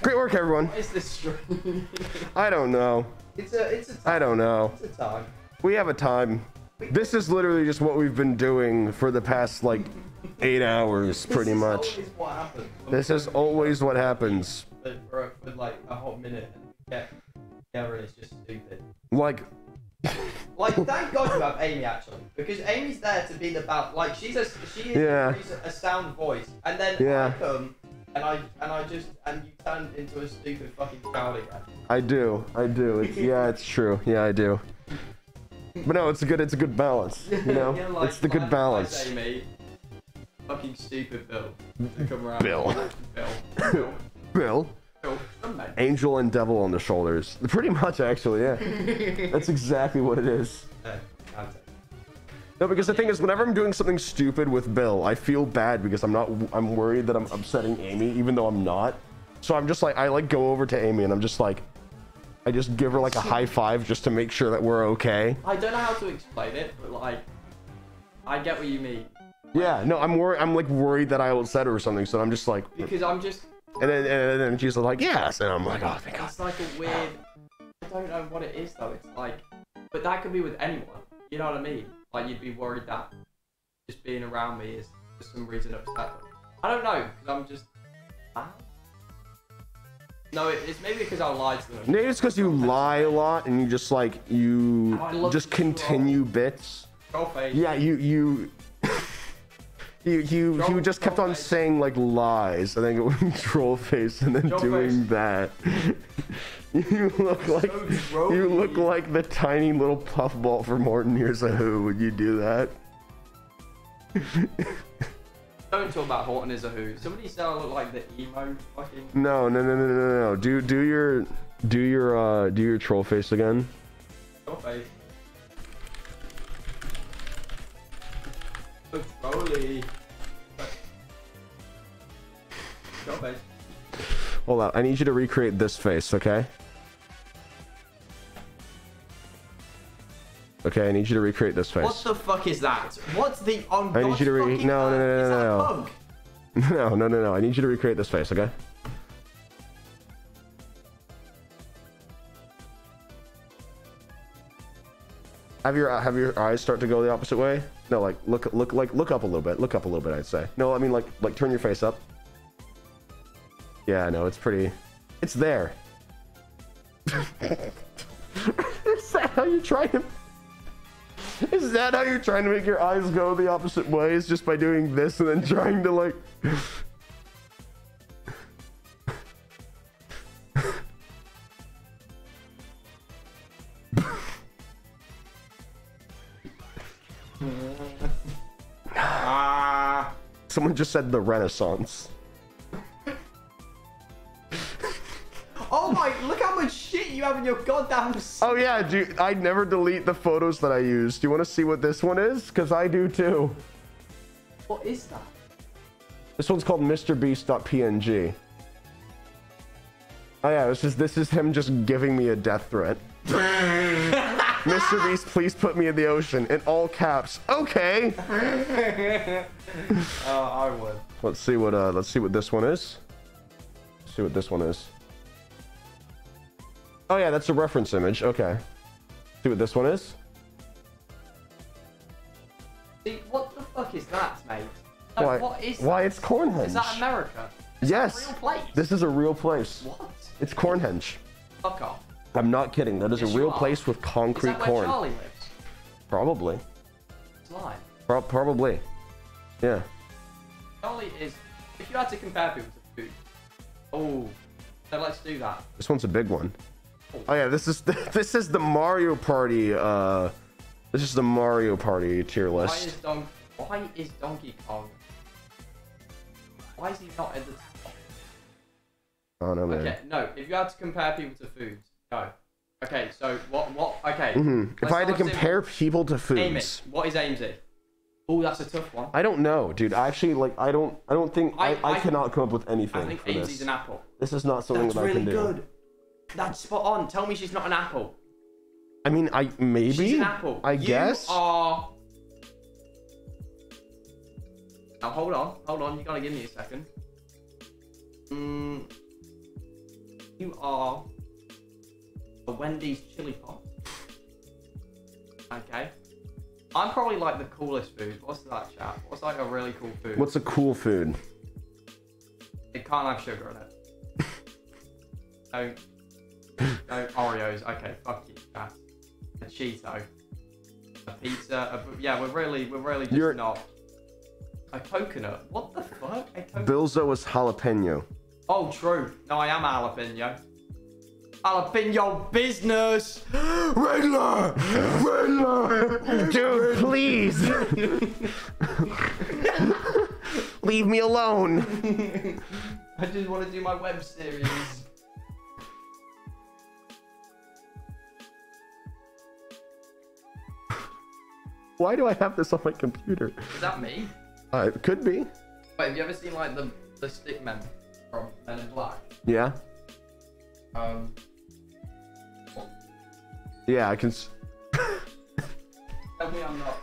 Great work, everyone. What is this stream? I don't know. it's a, it's a, I don't know. it's a time. We have a time. This is literally just what we've been doing for the past like eight hours, pretty This is much. always what happens. This is always what happens. For, for, for like a hot minute and get together and it's just stupid. Like, Like, thank God you have Amy actually, because Amy's there to be the bal- like she's a she is Yeah. a, a sound voice, and then Yeah. I come and I and I just and you turn into a stupid fucking child again. I do, I do. It's yeah, it's true. Yeah, I do. But no, it's a good, it's a good balance. You know, You're like, it's the good "Why- why balance. Amy, fucking stupid Bill, to come around. Bill. Bill. Bill. Bill, Bill. Come back. Angel and devil on the shoulders. Pretty much, actually. Yeah, that's exactly what it is. I'll take it. No, because the thing is, whenever I'm doing something stupid with Bill, I feel bad because I'm not. I'm worried that I'm upsetting Amy, even though I'm not. So I'm just like, I like go over to Amy and I'm just like, I just give her like a high five just to make sure that we're okay. I don't know how to explain it, but like, I get what you mean. Yeah, no, I'm worried. I'm like worried that I upset her or something. So I'm just like, Because I'm just, and then and then she's like, yes, and I'm like, oh, thank God. it's like a weird. I don't know what it is though. It's like, but that could be with anyone. You know what I mean? Like you'd be worried that just being around me is for some reason upset them. I don't know because I'm just. Ah. No, it's maybe because I lied to them. Maybe it's because you lie a lot and you just like you I love just continue bits. Face. Yeah, you you you you Troll- you just kept troll on face. saying like lies. and then it was troll face and then Troll doing face. that. you look like So you look like the tiny little puffball for Horton Hears a Who when you do that. Don't talk about Horton Hears a Who. Somebody said I look like the emo fucking. No, no, no, no, no, no, no. Do do your do your uh do your troll face again. Troll face. So trolly. Troll face. Hold on. I need you to recreate this face, okay? Okay, I need you to recreate this face. What the fuck is that? What's the on I need you to re- no, no, no, no, no, no. No, no, no, no. I need you to recreate this face, okay? Have your have your eyes start to go the opposite way? No, like look look like look up a little bit. Look up a little bit, I'd say. No, I mean like like turn your face up. Yeah, no, it's pretty it's there. Is that how you're trying to Is that how you're trying to make your eyes go the opposite way? Is just by doing this and then trying to like Ah. Someone just said the Renaissance. Oh my! Look how much shit you have in your goddamn. Oh yeah, dude, I never delete the photos that I use. Do you want to see what this one is? Cause I do too. What is that? This one's called MrBeast.png. Oh yeah, this is this is him just giving me a death threat. Mr. Beast, please put me in the ocean in all caps. Okay. Oh, I would. Let's see what uh let's see what this one is. Let's see what this one is. Oh yeah, that's a reference image. Okay. See what this one is? See, what the fuck is that, mate? No, Why? what is Why that? it's Cornhenge? Is that America? yes. Real place? This is a real place. What? It's Cornhenge. Fuck off. I'm not kidding. That is Yes, a real place with Is concrete that where corn. Charlie lives? Probably. It's lying. Pro- probably. Yeah. Charlie is. If you had to compare people to food. Oh. So let's do that. This one's a big one. Oh yeah, this is the, this is the Mario Party. Uh, this is the Mario Party tier list. Why is Don? Why is Donkey Kong? Why is he not in the? I don't know, man. Okay, no. If you had to compare people to foods, no. Okay, so what? What? Okay. hmm If I had to start with compare people to simple. Aim foods, it. What is Aimsey? Oh, that's a tough one. I don't know, dude. I actually like. I don't. I don't think. I, I- I, I- cannot come up with anything. I think for Aimsey's this. an apple. This is not something That's that I really can do. good. That's spot on. Tell me she's not an apple. I mean, I maybe. She's an apple. I you guess. are. Now hold on, hold on. You gotta give me a second. Mm, you are a Wendy's chili pot. Okay. I'm probably like the coolest food. What's that, chap? What's like a really cool food? What's a cool food? It can't have sugar in it. no. No Oreos. Okay, fuck you, chat. A Cheeto. A pizza. A, yeah, we're really, we're really just You're- not. A coconut. What the fuck? A coconut. Billzo is jalapeno. Oh, true. No, I am jalapeno. Jalapeno business. Regular! Regular! Dude, please! Leave me alone! I just want to do my web series. Why do I have this on my computer? Is that me? Uh, it could be. Wait, have you ever seen like the the stick men from Men in Black? Yeah. Um. Yeah, I can. Tell me I'm not.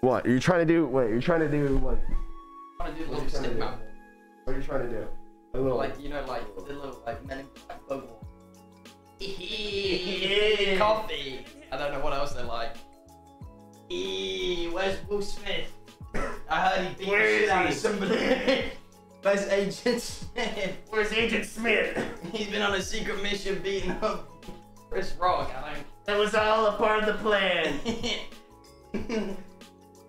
What? Are you trying to do? Wait, you're trying to do what? I'm trying to do the What are little you trying to stick do? What are you trying to do? A little. Like you know, like the little like Men in Black bubble. Coffee. I don't know what else they're like. Eee, where's Will Smith? I heard he beat Where the shit out of somebody. Where's Agent Smith? Where's Agent Smith? He's been on a secret mission beating up Chris Rock. I That was all a part of the plan.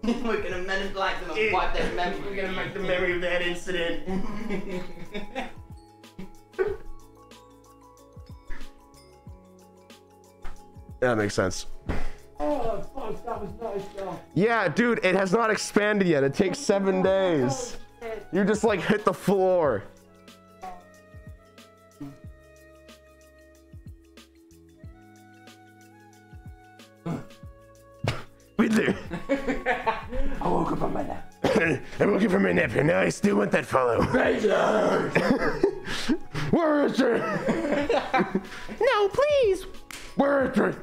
We're gonna Men in Black them and wipe their memory. We're gonna make the memory of that incident. That makes sense. oh, fuck, that was nice, though. Yeah, dude, it has not expanded yet. It takes seven oh, days. You just like hit the floor. Nap. I'm looking for my nap and now I still want that follow. Where is it? no, please. Where is it?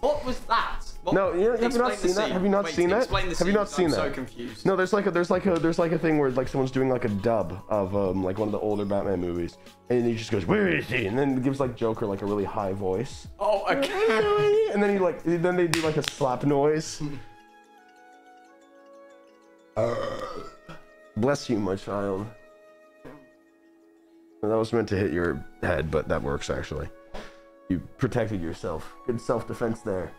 What was that? What- No, you- have you not Explain seen that? Have you not Wait, seen that? Have you not not 'cause seen I'm that? so confused. No, there's like a there's like a there's like a thing where like someone's doing like a dub of um like one of the older Batman movies, and he just goes, "Where is he?" and then gives like Joker like a really high voice, Oh, okay. and then he like then they do like a slap noise. Uh, bless you, my child. That was meant to hit your head, but that works actually. You protected yourself. Good self-defense there.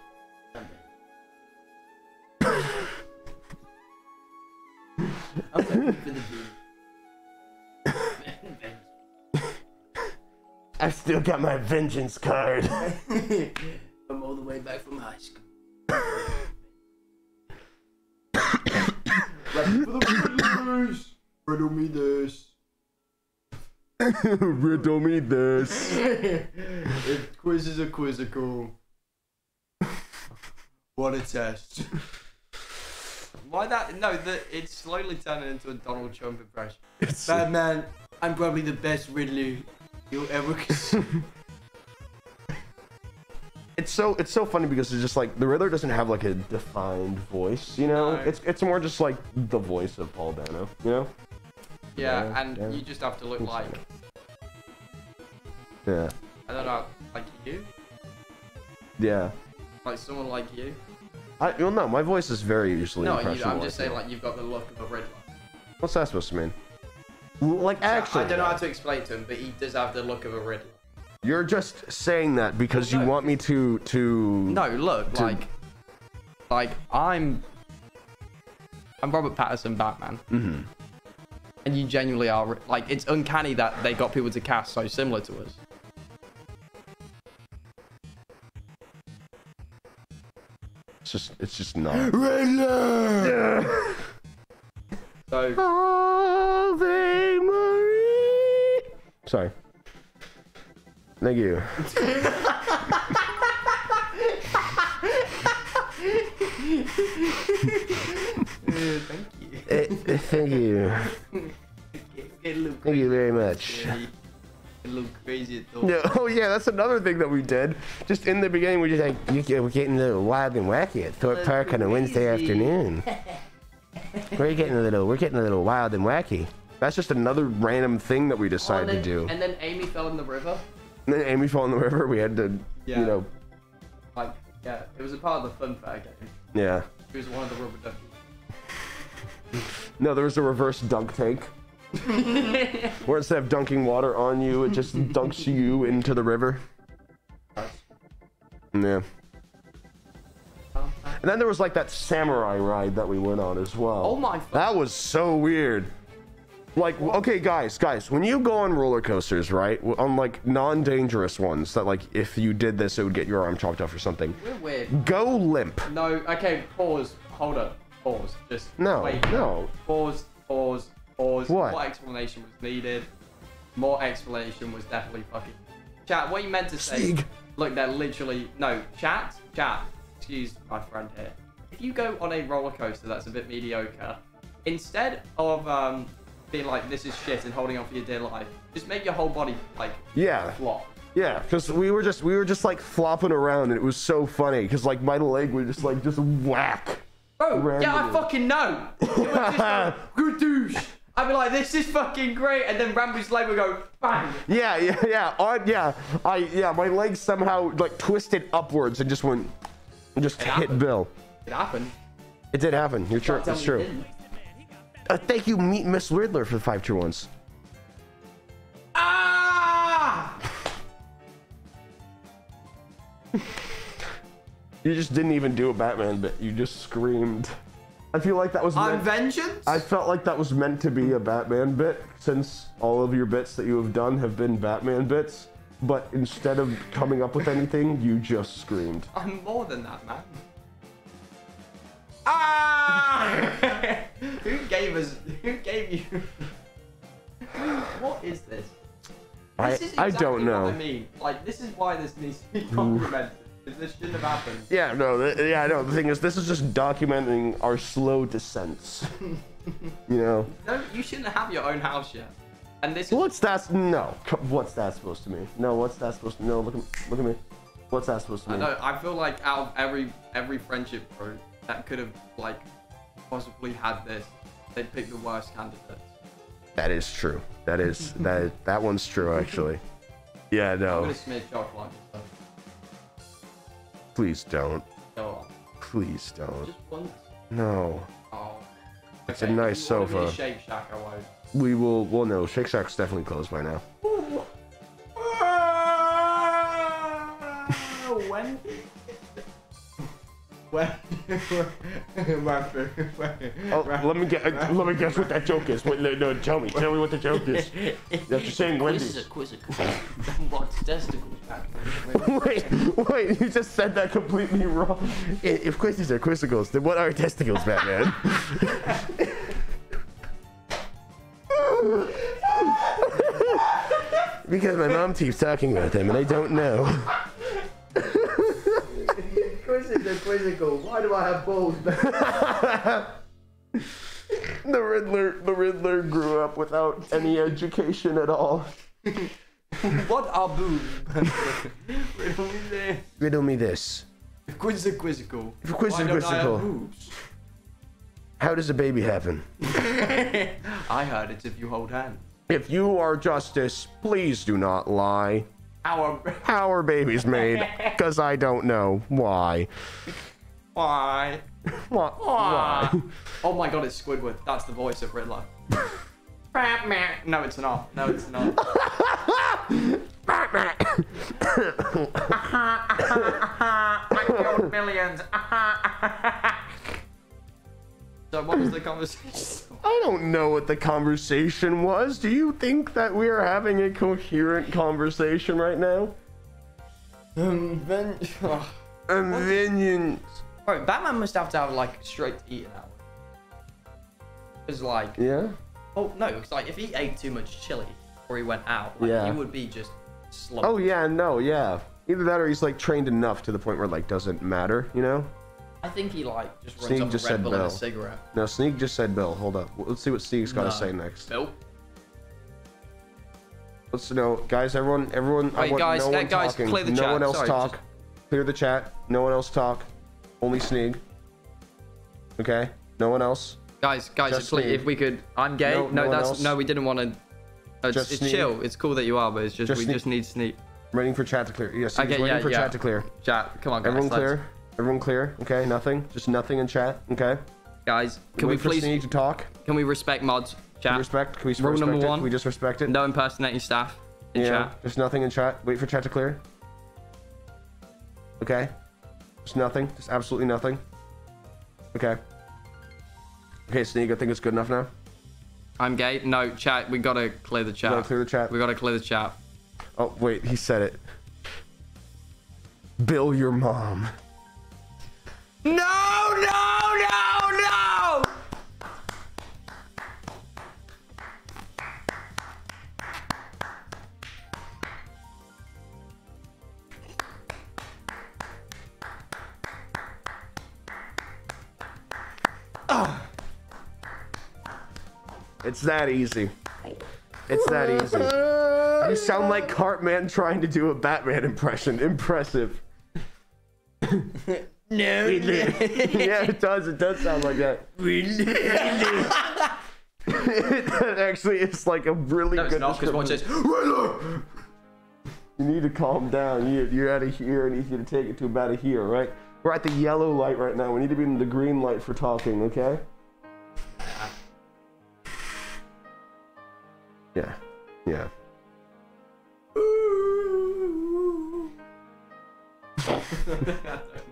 I'm looking for the. I still got my vengeance card. I'm all the way back from high school. Ready for the Riddlers. Riddle me this. Riddle me this. if quizzes are quizzical. What a test. Why that? No, the, it's slowly turning into a Donald Trump impression. It's, Batman, I'm probably the best Riddler you'll ever see. It's so it's so funny because it's just like the Riddler doesn't have like a defined voice, you know. No. It's it's more just like the voice of Paul Dano, you know. Yeah, Yeah, and yeah. you just have to look like Yeah, I don't know, like you, yeah. like someone like you. I well no, my voice is very usually No, you, impressionable. I'm just saying like you've got the look of a Riddler. What's that supposed to mean? Like actually, I don't know how to explain to him, but he does have the look of a Riddler. You're just saying that because Well, you want me to to. No, look, To- like, like I'm, I'm Robert Pattinson, Batman, Mhm. and you genuinely are. Like, it's uncanny that they got people to cast so similar to us. It's just it's just not. Riddler! So Ave Marie. Sorry. Thank you. thank you. Eh, eh, thank you. Get a little Thank you very much. Crazy at all. Yeah, oh yeah, that's another thing that we did. Just in the beginning, we just like you get- we're getting a little wild and wacky at Thorpe Park on a Wednesday afternoon. we're getting a little, we're getting a little wild and wacky. That's just another random thing that we Oh, decided and, then, to do. and then Amy fell in the river. And then Amy fell in the river. We had to, Yeah. you know, Like, yeah, it was a part of the fun fair game. yeah. She was one of the rubber duckies. No, there was a reverse dunk tank. Where instead of dunking water on you, it just dunks you into the river. Yeah. And then there was like that samurai ride that we went on as well. Oh my That was so weird. Like, okay, guys, guys, when you go on roller coasters, right? On like non-dangerous ones, that like if you did this, it would get your arm chopped off or something. We're weird. Go limp. No, okay, pause. Hold up. Pause. Just No, wait. no. Pause, pause, pause. What? More explanation was needed. More explanation was definitely fucking. Chat, what you meant to say. Stig. Look, they're literally. No, chat, chat. Excuse my friend here. If you go on a roller coaster that's a bit mediocre, instead of um, being like, this is shit and holding on for your dear life, just make your whole body like Yeah. flop. Yeah, because we were just we were just like flopping around and it was so funny because like my leg would just like just whack. Bro, yeah, I fucking know. It would just go, good douche. I'd be like, this is fucking great, and then Ranboo's leg would go, bang. Yeah, yeah, yeah, on, yeah. I yeah, my leg somehow like twisted upwards and just went, just hit happened. Bill. It happened. It did happen. You're true. It's it true. Uh, thank you, Meet Miss Riddler, for the five true ones. Ah! You just didn't even do a Batman bit. You just screamed. I feel like that was. I'm Meant, vengeance? I felt like that was meant to be a Batman bit, since all of your bits that you have done have been Batman bits. But instead of coming up with anything, you just screamed. I'm more than that, man. Ah! who gave us? Who gave you? what is this? I This is I don't know. What I mean, like, this is why this needs to be documented. This shouldn't have happened. Yeah, no, th- yeah, no. The thing is, this is just documenting our slow descents. you know, No, you shouldn't have your own house yet. And this is what's that? No, what's that supposed to mean? No, what's that supposed to? No, look at look at me. What's that supposed to I know. I feel like out of every every friendship group that could have like possibly had this, they picked the worst candidates. That is true. That is that that one's true actually. Yeah, I'm no. gonna smear chocolate on. Please don't. Go on. Please don't. Just once. No. Oh. It's a nice if you wanna be a sofa. Shake Shack, I won't. We will. Well, no. Shake Shack's definitely closed by now. when? When? Oh, let me get. Let me guess what that joke is. Wait, no, no, tell me. Tell me what the joke is. That's the same Wendy's. quizzical. what testicles back? Wait, wait, you just said that completely wrong. If quizzes are quizicles, then what are testicles, Batman? because my mom keeps talking about them and I don't know. Quizzes are quizzical. Why do I have balls? The Riddler, the Riddler grew up without any education at all. what are boobs? Riddle me this. Riddle me this. If quizzes are quizzical. If quizzes why are don't I quizzical. have boobs? How does a baby happen? I heard it's if you hold hands. If you are justice, please do not lie. Our How are babies made? Because I don't know why. why? Why? Why? Oh my god, it's Squidward. That's the voice of Riddler. no, it's not. No, it's not. Uh-huh, uh-huh, uh-huh. I killed millions. So what was the conversation? I don't know what the conversation was. Do you think that we are having a coherent conversation right now? Um, then, oh. Convenience. Bro, Batman must have to have like straight to eat an hour. Cause like, Yeah? oh no, because like if he ate too much chili before he went out, like, Yeah. he would be just slow. Oh, yeah, no, yeah. Either that or he's like trained enough to the point where like doesn't matter, you know? I think he like just runs Sneak off just a Red said Bull and a Bill. cigarette. No, Sneak just said Bill. Hold up. Let's see what Sneak's got to No. say next. Bill. Let's know, guys. Everyone, everyone. I Wait, want guys, no uh, one guys, talking. clear the no chat. one else Sorry, talk. just- Clear the chat. No one else talk. Only Sneak. Okay. No one else. Guys, guys, Just please, Sneak. if we could, I'm gay. No- No, no one that's else? no, we didn't want to. It's, Just it's Sneak. chill. It's cool that you are, but it's just, Just we Sneak. just need sneak. Waiting for chat to clear. Yes. Sneak's Okay, waiting yeah, for yeah. chat to clear. Chat, come on, guys. Everyone let's- clear. Everyone clear. Okay. Nothing. Just nothing in chat. Okay. Guys, can Wait we please? Sneak to talk. Can we respect mods? Chat. Respect. Can we Rule respect number it? one. Can we just respect it? No impersonating staff in yeah. chat. Just nothing in chat. Wait for chat to clear. Okay. Just nothing. Just absolutely nothing. Okay. Okay, Sneak. I think it's good enough now. I'm gay. No, chat. We gotta clear the chat. Gotta clear the chat. We gotta clear the chat. Oh, wait, he said it. Bill your mom. No, no, no, no! Oh. It's that easy. It's that easy. You sound like Cartman trying to do a Batman impression. Impressive. No. yeah, it does. It does sound like that. that actually is like a really No, it's good not, because one description. says, You need to calm down. You, you're out of here. I need you to take it to about a here, right? We're at the yellow light right now. We need to be in the green light for talking, okay? Yeah. Yeah.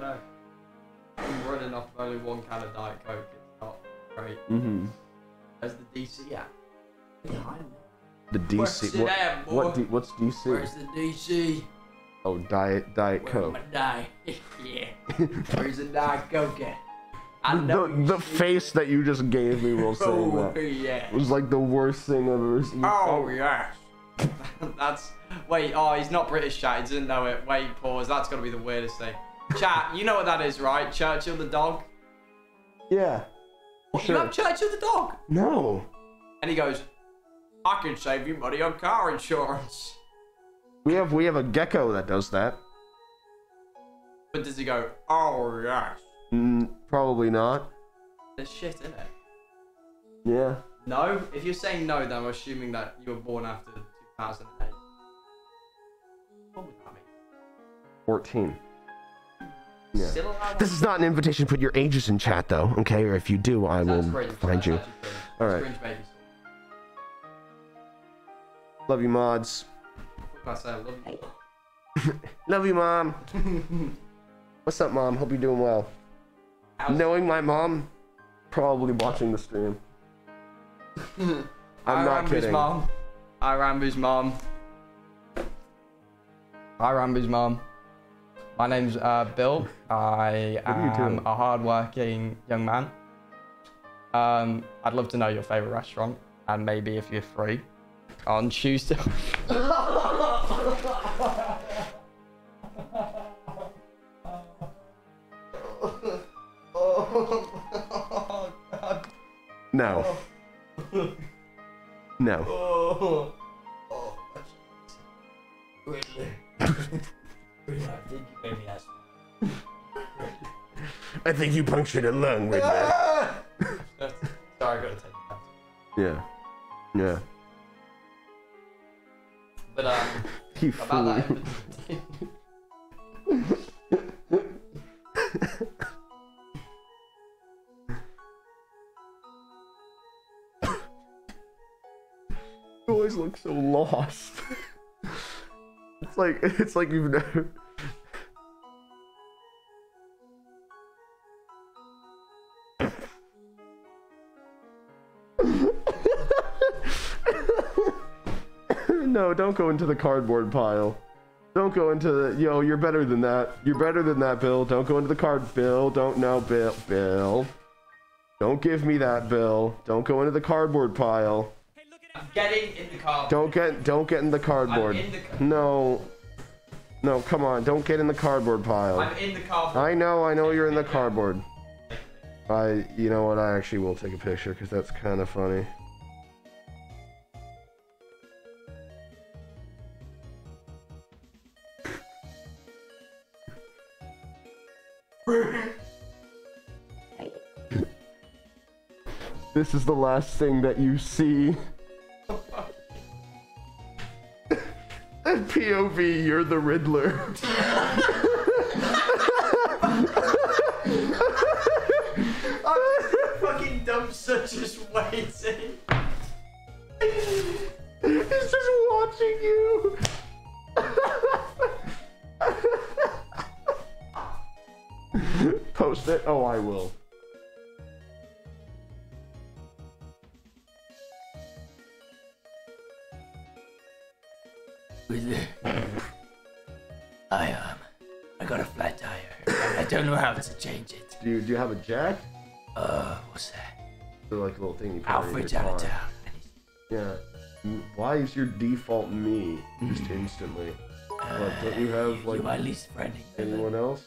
Don't know. I'm running off only one can of Diet Coke. It's not great. Mm-hmm. Where's the DC at? Behind me. The Where's DC. it What, at, boy? what D, what's DC? Where's the DC? Oh, Diet Diet Where's Coke. my Diet? yeah. Where's the Diet Coke at? I know The, the face that you just gave me while saying Oh, that yeah. was like the worst thing I've ever seen. Oh, yes. That's. Wait, oh, he's not British, chat. He doesn't know it. Wait, pause. That's gotta be the weirdest thing. Chat, you know what that is, right? Churchill the dog? Yeah. You Sure. have Churchill the dog? No. And he goes, I can save you money on car insurance. We have we have a gecko that does that. But does he go, oh, yes? Mm, probably not. There's shit in it. Yeah. No? If you're saying no, then I'm assuming that you were born after 2008. What would that mean? 14. Yeah. This is not an invitation to put your ages in chat though, okay? Or if you do, I will cringe. find you. All right. cringe. All It's right. Cringe baby Love you, mods. What can I say? I love you. Love you, mom. What's up, mom? Hope you're doing well. Knowing my mom, probably watching the stream. I'm I not Ranboo's kidding. mom. I Ranboo's mom. Hi, Ranboo's mom. My name's uh, Bill. I What are you am a hard-working young man. Um, I'd love to know your favorite restaurant, and maybe if you're free on Tuesday. No. No. I think you punctured a lung, Ridley. Sorry, I gotta take that. Yeah. Yeah. But um, You about fool. that. You always look so lost. it's like it's like you've never. No, don't go into the cardboard pile. Don't go into the yo. You're better than that. You're better than that, Bill. Don't go into the card. Bill, don't no, Bill. Bill, don't give me that, Bill. Don't go into the cardboard pile. I'm getting in the cardboard. Don't get don't get in the cardboard. I'm in the car. No. No, come on. Don't get in the cardboard pile. I'm in the car. I know, I know you're in the cardboard. I you know what? I actually will take a picture cuz that's kind of funny. This is the last thing that you see. POV, you're the Riddler. I'm fucking dumb. dumpster just waiting. He's just watching you. Post it. Oh, I will. I um, I got a flat tire. I don't know how to change it. Do you do you have a jack? Uh, what's that? So like a little thing you put Alfred's out of town. Yeah. Why is your default me just instantly? What, don't you have You're like my least friend. anyone else?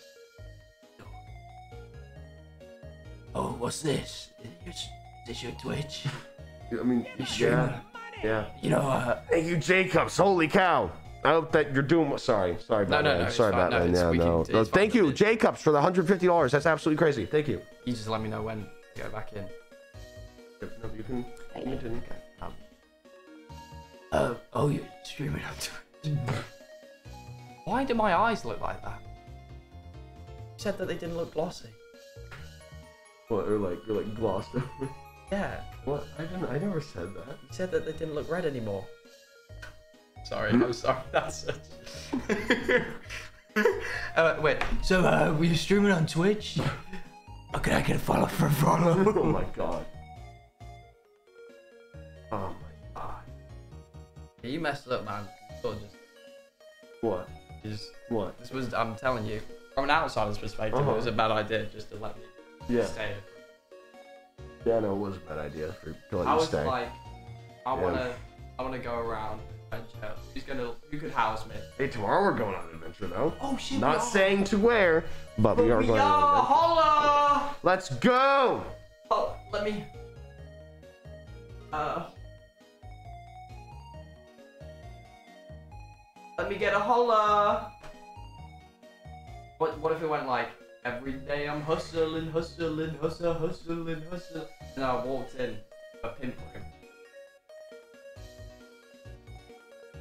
What's this? Is is this your Twitch? I mean, You streamer? yeah, yeah. You know, uh, Thank you, Jacobs. Holy cow. I hope that you're doing. Sorry, sorry, No, no, Batman. no, it's sorry, fine. No, Batman. yeah, we can- no. it's no. fine. Thank you, Jacobs, for the hundred fifty dollars. That's absolutely crazy. Thank you. You just let me know when to go back in. No, you can. you can- Um, uh, oh, you're streaming on Twitch. why do my eyes look like that? You said that they didn't look glossy. What? Or like, you're like glossed over. Yeah, What? I didn't. I never said that. you said that they didn't look red anymore. Sorry, I'm sorry. That's such. uh, wait. So, uh, were you streaming on Twitch? Or can I get a follow for a oh my god. Oh my god. You messed up, man. Of just, What? just. What? This was. I'm telling you, from an outsider's perspective, Uh-huh. it was a bad idea just to let me Yeah. stay. Yeah, no, it was a bad idea for to let I you was stay. like, I Yeah. wanna, I wanna go around and chill. Who's gonna? Who could house me? hey, tomorrow we're going on an adventure though. Oh shit! Not saying to where, but we are we going on an are. adventure. Holla! Let's go! Oh, let me. Uh. Let me get a holla. What What if it went like every day I'm hustling, hustling, hustle, hustling, hustle, and I walked in a pimp ring.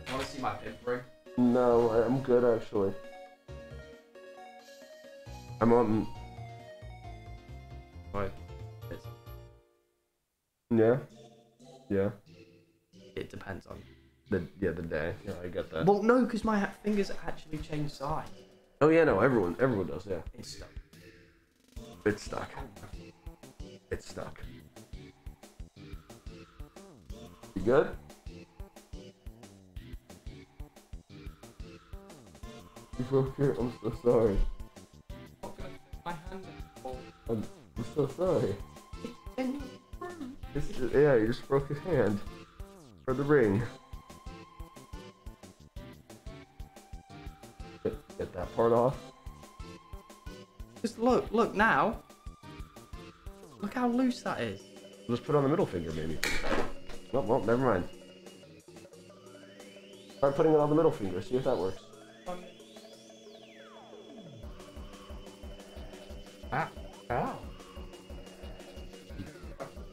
You want to see my pimp ring? No, I- I'm good actually. I'm on. Right. Yeah. Yeah. it depends on. The yeah the day. Yeah, I get that. Well, no, because my fingers actually change size. Oh yeah, no, everyone everyone does. Yeah, It's stuck. it's stuck. It's stuck. You good? You broke your. I'm so sorry. My hand. I'm, I'm so sorry. It's yeah, you just broke his hand. For the ring. Get, get that part off. Just look, look now. Look how loose that is. Let's put on the middle finger, maybe. Well, well, never mind. Try putting it on the middle finger. See if that works. Ah. Ow.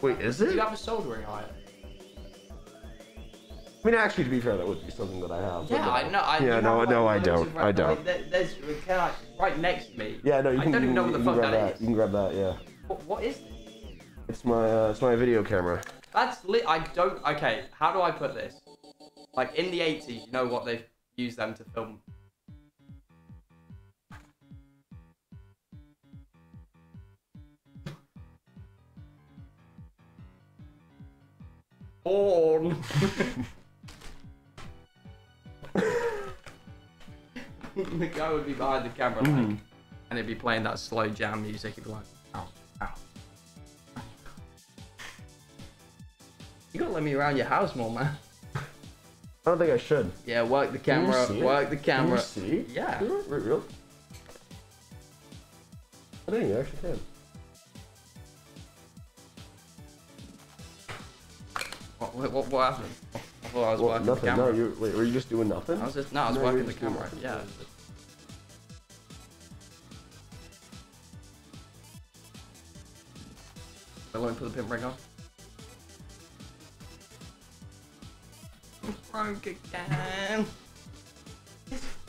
Wait, is it? you have a soldering iron? I mean, actually, to be fair, that would be something that I have. Yeah, no. I know. I, Yeah, no, no, I don't. I don't. there- there's I, right next to me. Yeah, no, you I can. don't even know what the fuck grab that that. is. You can grab that. Yeah. What, what is this? It's my. Uh, it's my video camera. That's lit. I don't. Okay, how do I put this? Like in the 80s, you know what they've used them to film. Behind the camera, like, Mhm. and he'd be playing that slow jam music. He'd be like, ow, ow. You gotta let me around your house more, man. I don't think I should. Yeah, work the Can you camera, it? work the Can you camera. see? Yeah. Real? real? I think you actually can. What, what, what, happened? I thought I was Well, working nothing. the No, camera. you. Wait, were you just doing nothing? I was just no, I was No, working the camera. Yeah. Wait, let me put the pin ring on. Broke again.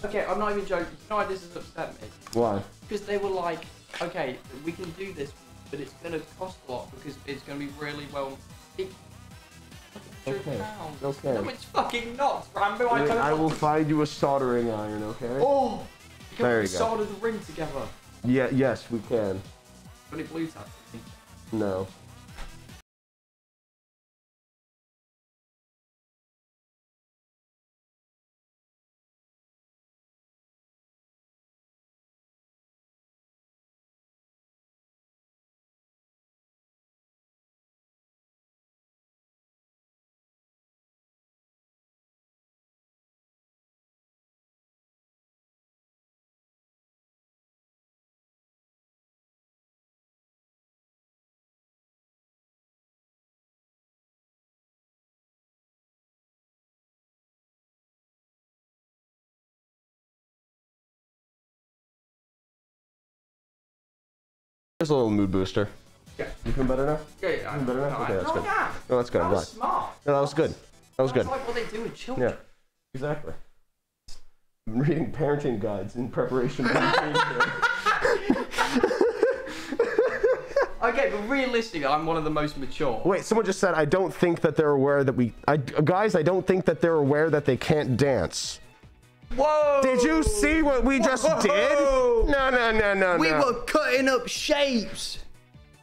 Okay, I'm not even joking. You know why this has upset me? Why? Because they were like, okay, we can do this, but it's going to cost a lot because it's going to be really well. It, Okay, pounds. okay. No, it's fucking not, Ranboo. I Wait, don't I will find you a soldering iron. Okay. Oh! Can There we you go. solder the ring together? Yeah. Yes, we can. Any blue tap? No. Just a little mood booster. Yeah. You feeling better now? Yeah, yeah. I- better now? no, Okay, that's good. I. No, that's good. That I'm was glad. smart. No, that was good. That was That's good. like what they do with children. Yeah. Exactly. I'm reading parenting guides in preparation for the. Okay, but realistically, I'm one of the most mature. Wait, someone just said I don't think that they're aware that we. I, guys, I don't think that they're aware that they can't dance. Whoa! Did you see what we just did? Whoa! No, no, no, no, We no. were cutting up shapes.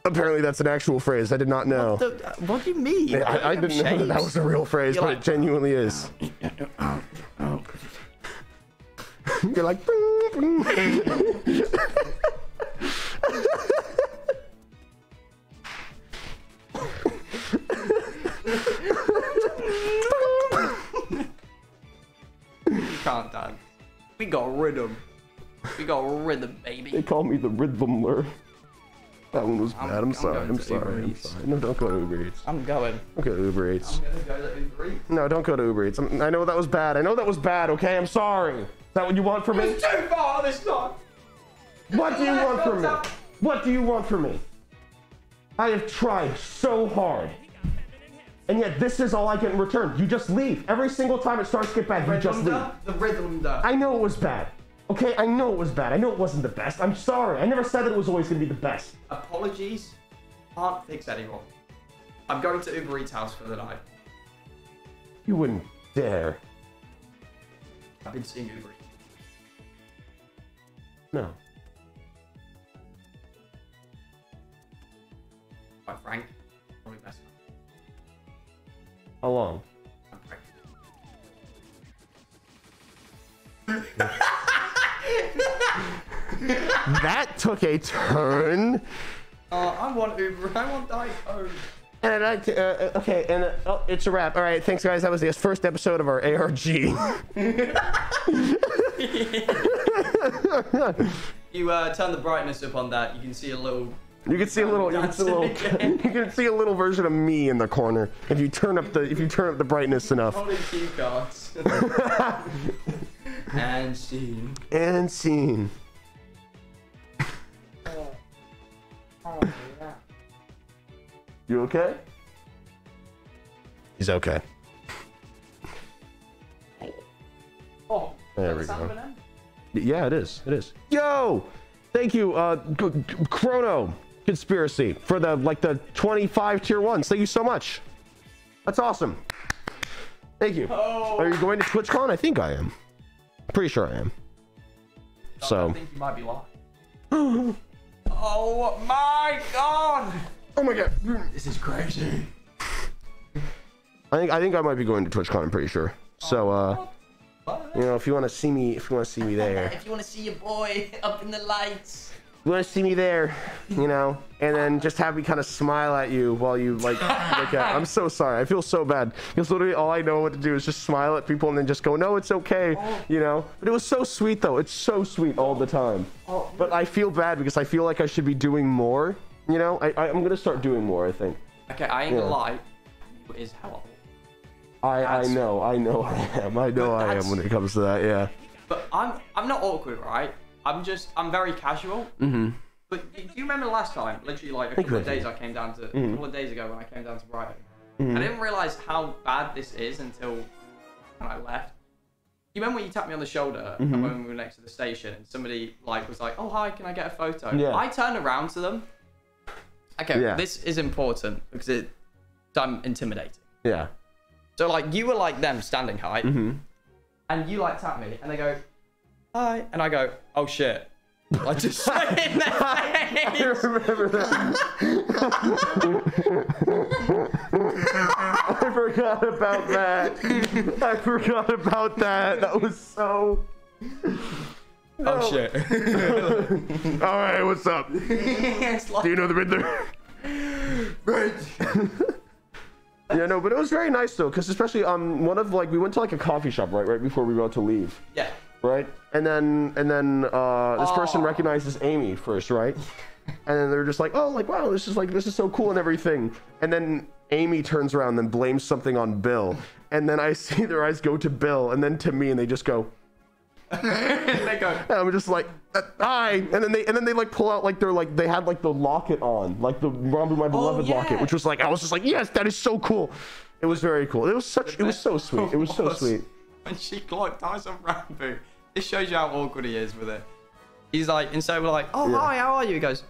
Apparently, that's an actual phrase. I did not know. The- uh, what do you mean? I, I didn't know that, that was a real phrase, You're but like- it genuinely is. You're like. "Bing, bing." We got rhythm. We got rhythm, baby. They call me the rhythmler. That one was I'm- bad. I'm, I'm sorry. I'm sorry. I'm sorry. No, don't go to Uber Eats. I'm going. Don't go to Uber Eats. go to Uber Eats. No, don't go to Uber Eats. I'm, I know that was bad. I know that was bad. Okay, I'm sorry. Is that what you want from me? It's too far this time. What do you want from me? What do you want from me? I have tried so hard. And yet this is all I get in return. You just leave. Every single time it starts to get bad, you just leave. The rhythm, the. I know it was bad. Okay, I know it was bad. I know it wasn't the best. I'm sorry. I never said that it was always going to be the best. Apologies. Can't fix anyone. I'm going to Uber Eats house for the night. You wouldn't dare. I've been seeing Uber Eats. No. Quite frank. How long? That took a turn. Oh, I want Uber. I want Coke. And to, uh, uh, okay, and uh, oh, it's a wrap. All right, thanks, guys. That was the first episode of our ARG. You uh, turn the brightness up on that. You can see a little. You can see a little, you can see a little, you can see a little version of me in the corner if you turn up the, if you turn up the brightness enough. Holding cue cards. and scene. And scene. You okay? He's okay. Oh, there we that the sound go. of an end? Yeah, it is. It is. Yo, thank you, uh, G- G- Chrono Conspiracy for the like the 25 tier ones. Thank you so much. That's awesome. Thank you. Oh. Are you going to TwitchCon? I think I am. Pretty sure I am. I So. think you might be lying. oh my god! Oh my god. This is crazy. I think I think I might be going to TwitchCon. I'm pretty sure. So uh, you know, if you want to see me, if you want to see me there, If you want to see your boy up in the lights. You want to see me there, you know, and then just have me kind of smile at you while you like look at. I'm so sorry. I feel so bad because literally all I know what to do is just smile at people and then just go, no, it's okay, oh. you know. But it was so sweet though. It's so sweet all the time. Oh, But I feel bad because I feel like I should be doing more. You know, I, I I'm gonna start doing more. I think. Okay, I ain't gonna Yeah. lie. It is hell. I I know I know I am. I know I am when it comes to that. Yeah. But I'm I'm not awkward, right? I'm just I'm very casual. Mm-hmm. But do you remember the last time? Literally like a couple of days I came down to Mm-hmm. a couple of days ago when I came down to Brighton. I didn't realize how bad this is until when I left. You remember when you tapped me on the shoulder Mm-hmm. when we were next to the station and somebody like was like, "Oh hi, can I get a photo?" Yeah. I turned around to them. Okay, Yeah. this is important because it, I'm intimidating. Yeah. So like you were like them standing height, Mm-hmm. and you like tap me, and they go, "Hi," and I go, "Oh shit." I just say in their I remember that. I forgot about that. I forgot about that. That was so. Oh shit. All right, what's up? Do you know the Riddler? Yeah, no, but it was very nice though, because especially um one of like we went to like a coffee shop right right before we were about to leave, yeah. right? And then and then uh this person recognizes Amy first, right? And then they're just like, oh, like wow, this is like this is so cool and everything. And then Amy turns around and blames something on Bill, and then I see their eyes go to Bill and then to me, and they just go. they go, And I'm just like, I. and then they and then they like pull out like they're like they had like the locket on, like the Remember My Beloved locket, yeah. which was like I was just like, yes, that is so cool. It was very cool. It was such. It was so sweet. It was so sweet. When she clocked eyes on Ranboo, this shows you how awkward he is with it. He's like, instead we're like, oh Yeah. hi, how are you? He goes,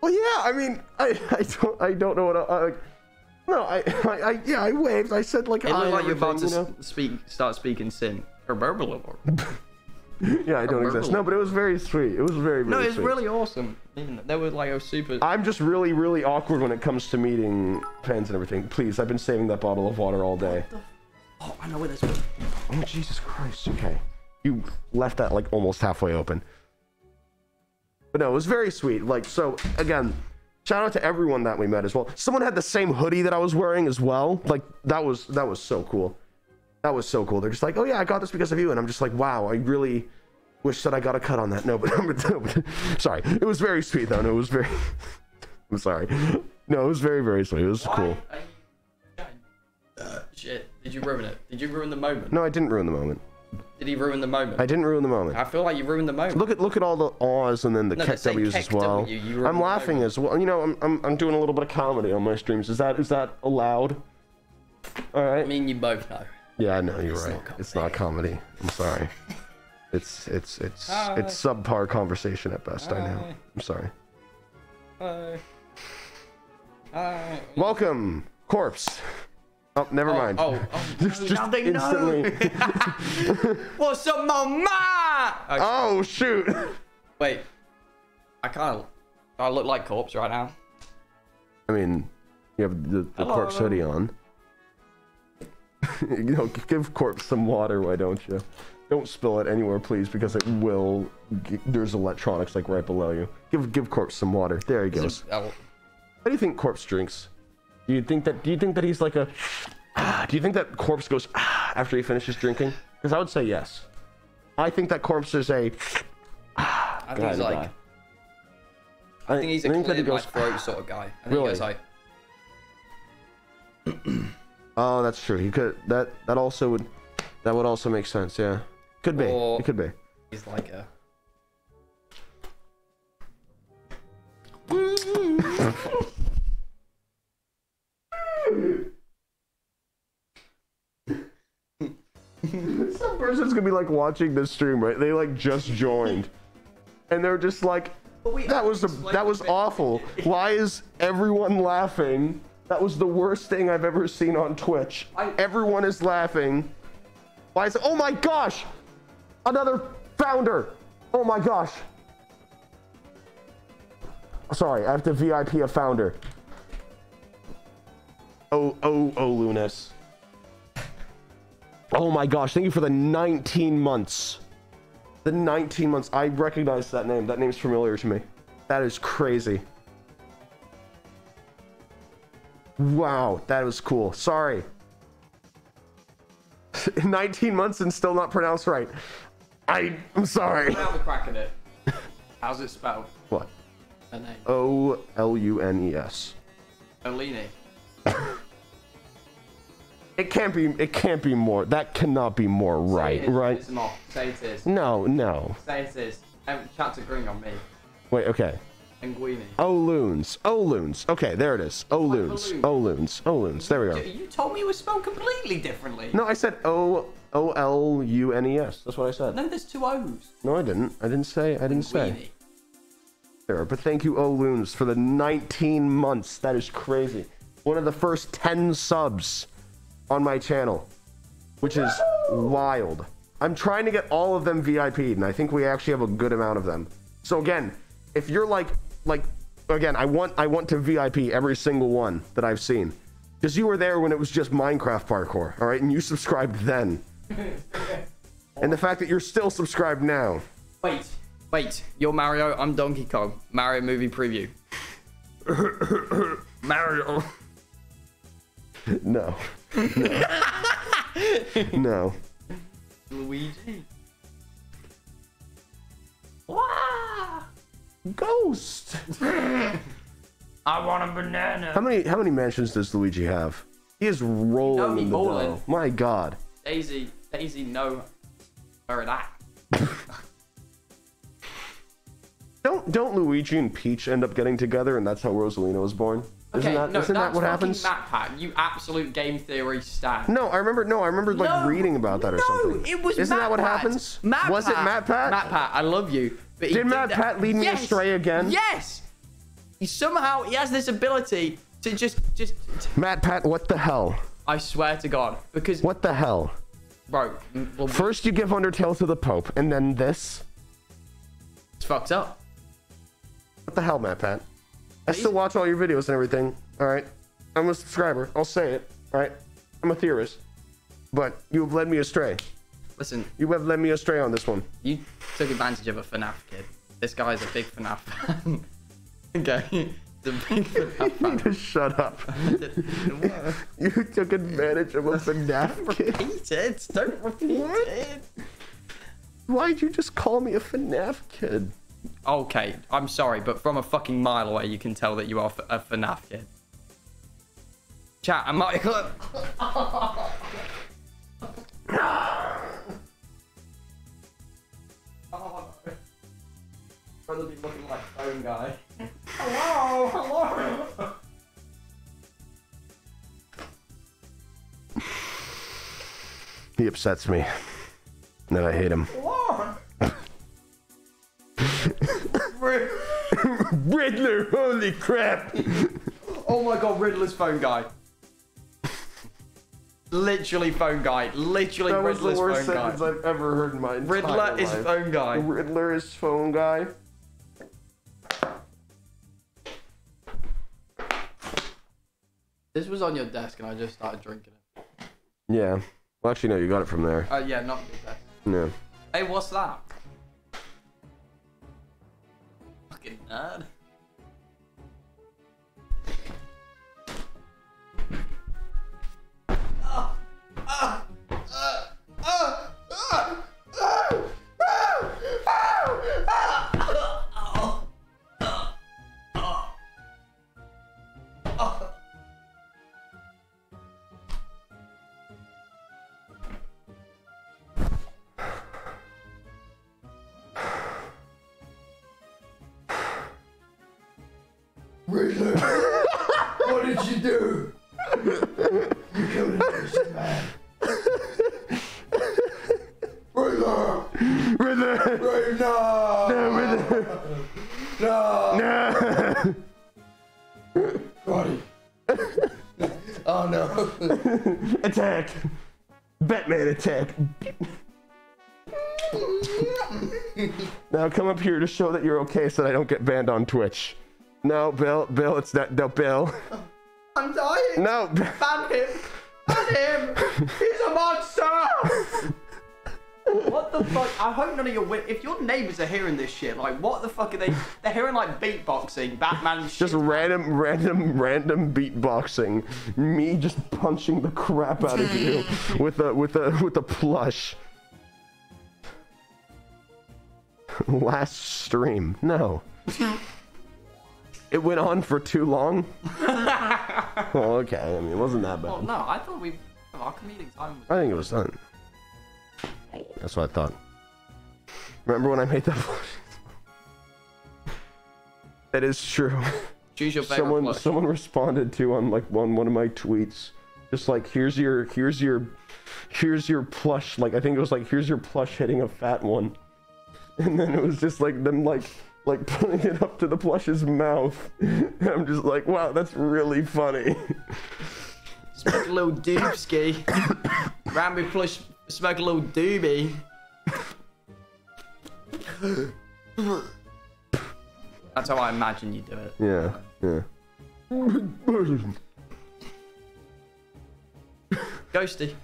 Well, yeah. I mean, I I don't I don't know what I. I no, I, I, I yeah, I waved. I said like it hi looked like you're about to you s- speak, start speaking sin. Or verbal. know? Yeah, I don't exist. No, but it was very sweet. It was very very. No, it's sweet. really awesome. Even they were like a super. I'm just really, really awkward when it comes to meeting fans and everything. Please, I've been saving that bottle of water all day. Oh, I know where this was. Oh, Jesus Christ. Okay. You left that like almost halfway open. But no, it was very sweet. Like, so again, shout out to everyone that we met as well. Someone had the same hoodie that I was wearing as well. Like, that was that was so cool. That was so cool. They're just like, oh yeah, I got this because of you. And I'm just like, wow, I really wish that I got a cut on that. No, but, no, but sorry. It was very sweet though. No, it was very I'm sorry. No, it was very, very sweet. It was Why cool. are? Uh, shit. Did you ruin it? Did you ruin the moment? No, I didn't ruin the moment. Did he ruin the moment? I didn't ruin the moment. I feel like you ruined the moment. Look at look at all the awes and then the No, keck they say W's as well. W, you I'm laughing as well. You know, I'm, I'm I'm doing a little bit of comedy on my streams. Is that is that allowed? All right. I mean, you both know. Yeah, no, you're It's right. not it's not comedy. I'm sorry. It's it's it's Hi. it's subpar conversation at best. I know. I'm sorry. Uh, Welcome, corpse. Oh, never oh, mind. Oh, oh, Just- just now they instantly. know. What's up, mama? Okay, Oh shoot. Wait, I kind of, I look like corpse right now. I mean, you have the, the Hello. corpse hoodie on. you know, give corpse some water. Why don't you? Don't spill it anywhere, please, because it will. There's electronics like right below you. Give give corpse some water. There he goes. What do you think corpse drinks? Do you think that? Do you think that he's like a? Ah, do you think that corpse goes ah, after he finishes drinking? Because I would say yes. I think that corpse is a. I think he's like, die. I think he's a that he clear my goes, throat sort of guy. I think Really? he goes like, Oh, that's true. He could. That that also would. That would also make sense. Yeah. Could be. Or- It could be. he's like a. Some person's gonna be like watching this stream, right? They like just joined, and they're just like, "That was a, that was awful. Why is everyone laughing? That was the worst thing I've ever seen on Twitch. Everyone is laughing. Why is it? Oh my gosh! Another founder. Oh my gosh. Sorry, I have to VIP a founder. Oh, oh, oh, Lunas. Oh my gosh, thank you for the 19 months. The 19 months. I recognize that name. That name's familiar to me. That is crazy. Wow, that was cool. Sorry. 19 months and still not pronounced right. I, I'm sorry. Now the crack at it. How's it spelled? What? Name. O L U N E S. Olini. It can't be. It can't be more. That cannot be more right. Say it is, Right? It's not. Say it is. No. No. Say it is. Um, chat's agreeing on me. Wait. Okay. Linguini. Oloons. Oloons. Okay, there it is. Oloons. Oloons. Oloons. There we go. You told me it was spelled completely differently. No, I said O O L U N E S. That's what I said. No, there's two O's. No, I didn't. I didn't say. I didn't say. There, but thank you, Oloons, for the 19 months. That is crazy. One of the first 10 subs on my channel, which is wild. I'm trying to get all of them VIP'd, and I think we actually have a good amount of them. So again, if you're like, like, again, I want, I want to VIP every single one that I've seen, because you were there when it was just Minecraft parkour, all right, and you subscribed then. and the fact that you're still subscribed now. Wait. Wait, you're Mario. I'm Donkey Kong. Mario movie preview. Mario. No. No. Luigi. Ghost. I want a banana. How many how many mansions does Luigi have? He is rolling know the dough. My God. Daisy. Daisy, no. Where it at? Don't don't Luigi and Peach end up getting together, and that's how Rosalina was born? Isn't Okay, that no, isn't that what happens? Pat, you absolute game theory stan. No, I remember. No, I remember like No, reading about that or no, something. it was Isn't Matt that what Pat. happens? Matt was it MatPat? Matt Pat, I love you. But he Did Matt that- Pat lead me Yes! astray again? Yes. He somehow he has this ability to just just. MatPat, what the hell? I swear to God, because What the hell? bro, well, First you give Undertale to the Pope, and then this. it's fucked up. What the hell, MatPat? I still watch all your videos and everything. All right, I'm a subscriber. I'll say it. All right, I'm a theorist, but you have led me astray. Listen, You have led me astray on this one. you took advantage of a FNAF kid. This guy is a big FNAF fan. okay, he's a big FNAF fan. Just shut up. You took advantage of a FNAF kid. Repeat it. Don't repeat What? it. Why'd you just call me a FNAF kid? Okay, I'm sorry, but from a fucking mile away, you can tell that you are f- a FNAF kid. Chat, I might. Oh, no. Brother be looking like phone guy. hello, hello. He upsets me. And then I hate him. Hello. Riddler, holy crap! oh my god, Riddler's phone guy. Literally phone guy. Literally That was the worst phone sentence guy. I've ever heard in my entire Riddler is phone guy. Riddler is phone guy. This was on your desk and I just started drinking it. Yeah. Well, actually, no, you got it from there. Uh, yeah, not your desk. Yeah. Hey, what's that? Fucking nerd. Razor, ah, ah. Here to show that you're okay so that I don't get banned on Twitch. No, Bill, Bill, it's not, no, Bill. I'm dying. No, Ban him! Ban him! He's a monster! what the fuck? I hope none of your if your neighbors are hearing this shit, like what the fuck are they? They're hearing like beatboxing, Batman shit. just random, random, random beatboxing. Me just punching the crap out of you mm. with a, with a, with a plush. Last stream, no. It went on for too long. well, okay. I mean, it wasn't that bad. Oh no, I thought we our comedic time. I think it was done. That's what I thought. Remember when I made that? that is true. Choose your Someone, plush. someone responded to on like on one of my tweets, just like here's your, here's your, here's your plush. Like I think it was like here's your plush hitting a fat one, and then it was just like them like like putting it up to the plush's mouth. And I'm just like, wow, that's really funny. Smoke a little doobski. Ramby plush. Smoke a little doobie. That's how I imagine you do it. Yeah, yeah. Ghosty.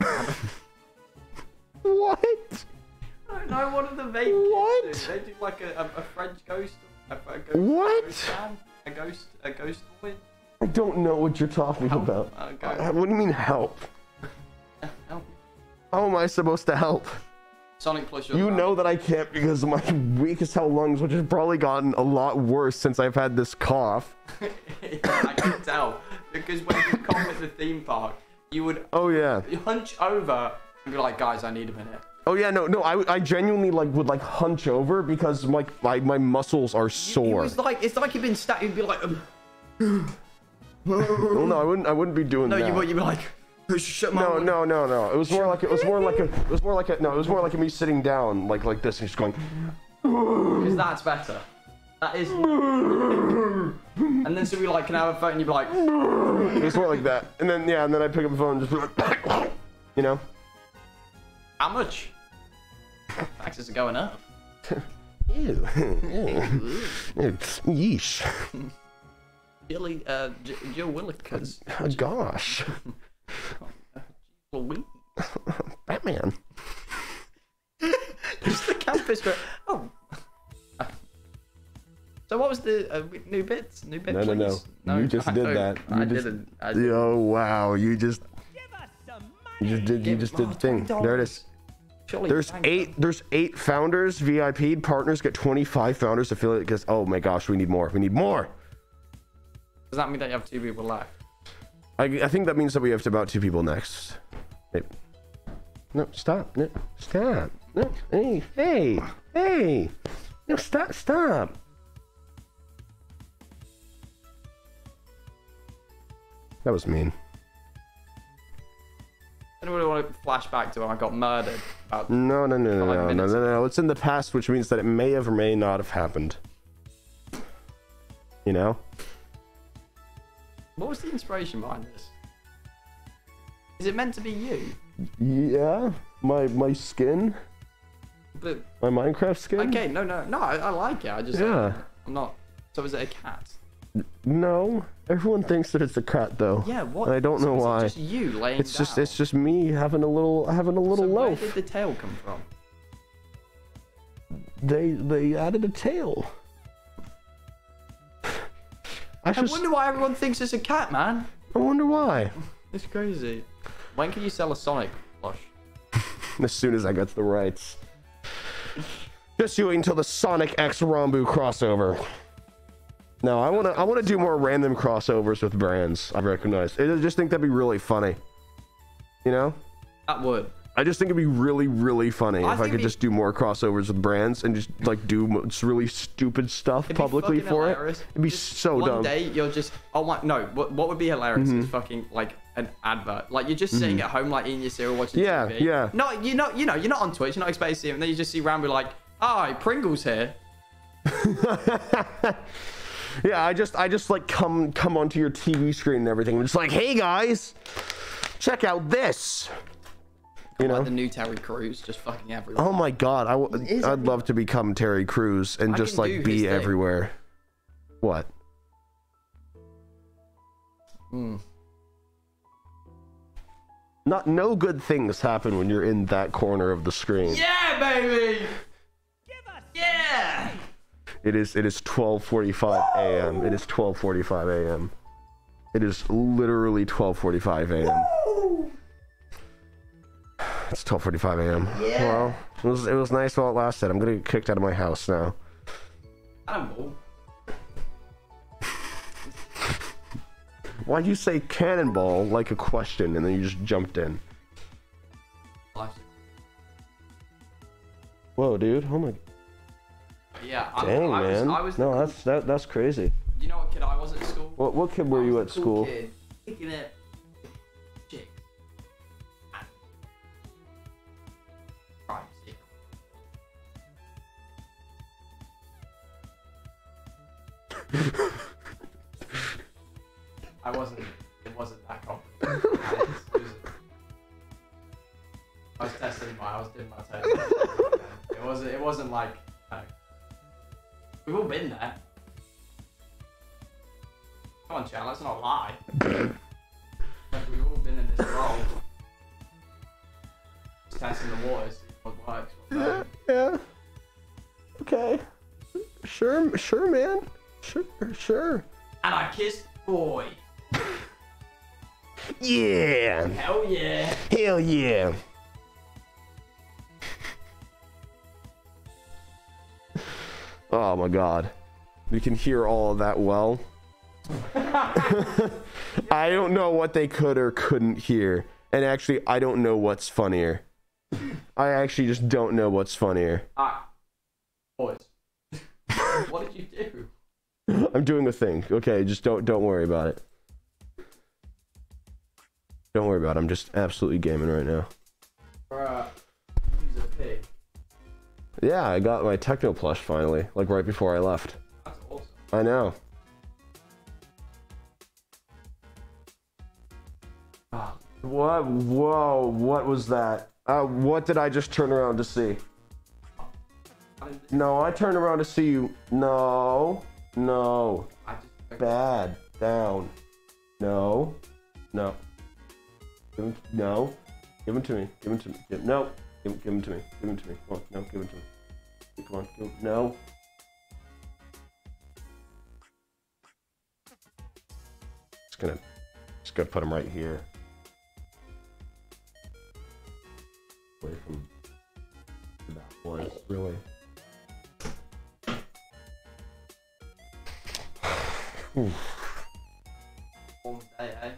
What? I don't know what are the vape What? kids do. They do like a, a, a French ghost. A, a ghost What? ghost band, A ghost. A ghost. I don't know what you're talking about. Uh, Uh, go. What do you mean help? Help. How am I supposed to help? Sonic plush. You know that I can't because my weak as hell lungs, which has probably gotten a lot worse since I've had this cough. I can tell because when you come at the theme park, you would Oh yeah. you hunch over and be like, guys, I need a minute. Oh yeah. No, no. I, I genuinely like would like hunch over because my my, my muscles are sore. It was like it's like you've been stabbed. You'd be like, um, Well, no, I wouldn't. I wouldn't be doing no, that. you would. You'd be like, shut my. No, no, no, no. It was more like it was more like a it was more like a no. It was more like me sitting down like like this and just going. Because that's better. That is. and then so we like can have a phone and you'd be like, It was more like that. And then yeah, and then I pick up the phone and just be like, you know. How much? Taxes are going up. Ew. Ew. Yeesh. Billy, uh, J- Joe Willikers. Oh, gosh. Louise. Batman. Just the campus. But, oh. So what was the uh, new bits? New bit, No, no, no. please? You just I did don't- that. You I just- didn't. I didn't. Oh wow, you just you just did you just did the thing. There it is. There's eight. There's eight founders. VIP partners get 25 founders affiliate. Because oh my gosh, we need more. We need more. Does that mean that you have two people left? I, I think that means that we have to about two people next. Hey. No, stop. No, stop. No, hey, hey, hey. No, stop, stop. That was mean. Anybody want to flash back to when I got murdered? No, no, no, no, no, no, no, no. It's in the past, which means that it may have or may not have happened. You know? what was the inspiration behind this? Is it meant to be you? Yeah. My my skin, But my Minecraft skin. okay, no, no, no. I, I like it. I just Yeah. I'm not. So is it a cat? No, Everyone thinks that it's a cat though. Yeah, what? And I don't so know why. just you laying It's just it's just me having a little having a little so loaf. Where did the tail come from? They they added a tail. I I just wonder why everyone thinks it's a cat, man. I wonder why. It's crazy. When can you sell a Sonic plush? As soon as I get the rights. Just you wait until the Sonic X Ranboo crossover. No, I wanna I wanna do more random crossovers with brands. I recognize. I just think that'd be really funny. You know? That would. I just think it'd be really, really funny I if I could the- just do more crossovers with brands and just like do really stupid stuff It'd publicly for hilarious. it. It'd be Just so one dumb. Mm-hmm. day you're just oh my no what what would be hilarious is fucking like an advert like you're just sitting at home like eating your cereal watching Yeah, TV. yeah. No, you know you know you're not on Twitch. You're not expecting to see him. And then you just see Ranboo like, "Hi, Pringles here." Yeah, I just I just like come come onto your TV screen and everything. I'm just like, hey guys, check out this. You know? Like the new Terry Crews, just fucking everywhere. Oh my god, I w- is I'd love to become Terry Crews and I just like his be thing. everywhere. What? Hmm. Not no good things happen when you're in that corner of the screen. Yeah, baby. Yeah. It is it is 12:45 a.m. It is 12:45 a.m. It is literally 12:45 a.m. It's 12:45 a.m. Yeah. Well, it was it was nice while it lasted. I'm gonna get kicked out of my house now. Animal. Why'd you say cannonball like a question and then you just jumped in? Whoa, dude! Oh my Yeah. I, dang, I was, man! I was no, cool- that's that that's crazy. You know what kid I was at school? What what kid were you at cool school? Kid, kicking it. Chick. I wasn't. It wasn't that complicated. It was- I was testing my. I was doing my test. It wasn't. It wasn't like. We've all been there. Come on, Chad, let's not lie. like, we've all been in this role. Just testing the waters, what works. What Yeah, yeah. Okay. Sure, sure, man. Sure, sure. And I kissed boy. Yeah. Hell yeah. Hell yeah. Oh my god. You can hear all of that well. I don't know what they could or couldn't hear. And actually, I don't know what's funnier. I actually just don't know what's funnier. Ah. Boys. what did you do? I'm doing a thing. Okay, just don't don't worry about it. Don't worry about it. I'm just absolutely gaming right now. Bruh. Use a pig. Yeah, I got my techno plush finally, like right before I left. Awesome. I know. Ah. What? Whoa! What was that? Uh, what did I just turn around to see? No, I turned around to see you. No, no, I just. bad. Down. No, no. Give him, no. Give him to me. Give him to me. Give, no. Give, give him to me. Give him to me. Come on. No. Give him to me. Come on. Give him, no. Just gonna, just gonna put him right here. Away from where that was really. Warm day?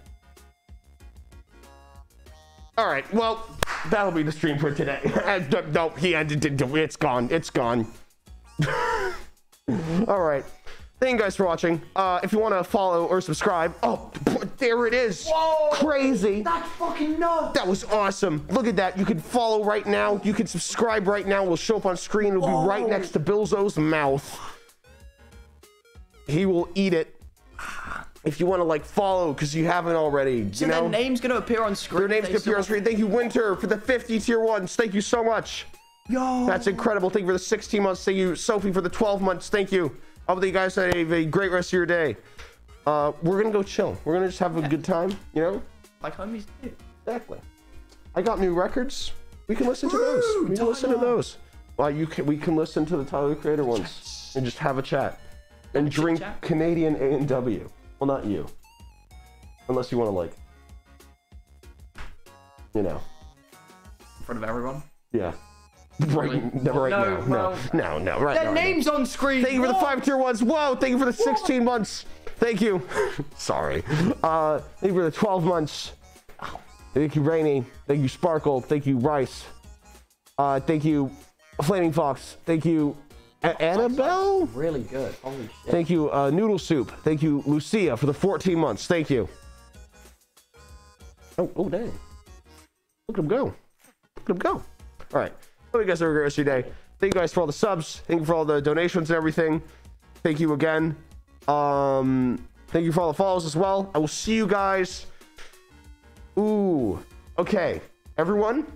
All right. Well, that'll be the stream for today. Uh, no, no, he ended it. It's gone. It's gone. All right. Thank you guys for watching. Uh, if you want to follow or subscribe, oh, there it is. Whoa! Crazy. That's fucking nuts! That was awesome. Look at that. You can follow right now. You can subscribe right now. We'll show up on screen. It'll be right next to Billzo's mouth. He will eat it. If you want to like follow, because you haven't already, you know. their name's gonna appear on screen. Their names gonna appear on screen. Thank you, Winter, for the 50 tier ones. Thank you so much. Yo! That's incredible. Thank you for the 16 months. Thank you, Sophie, for the 12 months. Thank you. I hope that you guys have a great rest of your day. uh, we're gonna go chill. We're gonna just have a good time, you know? Like homies do. Exactly. I got new records. We can listen to those. Woo, We can listen to those. Well, you can. We can listen to the Tyler Creator ones and just have a chat and drink chat. Canadian A and W. Well, not you, unless you want to like, you know, In front of everyone. yeah. Right, no, right No, now, well- no, no, no, right Their now, right now. names on screen. Thank you for the five tier ones. Whoa, thank you for the 16 months. Thank you. Sorry. Uh, thank you for the 12 months. Thank you, Rainy. Thank you, Sparkle. Thank you, Rice. Uh, thank you, Flaming Fox. Thank you, A- Annabelle. Really good. Holy shit. Thank you, uh, Noodle Soup. Thank you, Lucia, for the 14 months. Thank you. Oh, oh, dang. Look at him go. Look at him go. All right. Hope you guys have a great rest of your day. Thank you guys for all the subs. Thank you for all the donations and everything. Thank you again. Um, thank you for all the follows as well. I will see you guys. Ooh. Okay. Everyone,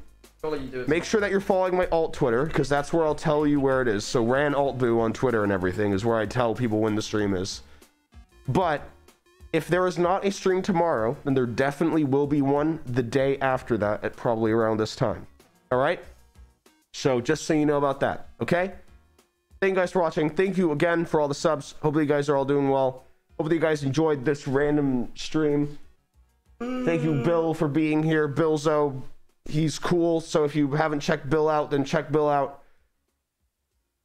Make sure that you're following my alt Twitter because that's where I'll tell you where it is. So Ran Alt Boo on Twitter and everything is where I tell people when the stream is. But if there is not a stream tomorrow, then there definitely will be one the day after that at probably around this time. All right? So just so you know about that, okay? Thank you guys for watching. Thank you again for all the subs. Hopefully you guys are all doing well. Hopefully you guys enjoyed this random stream. Thank you, Bill, for being here. Billzo, he's cool. So if you haven't checked Bill out, then check Bill out.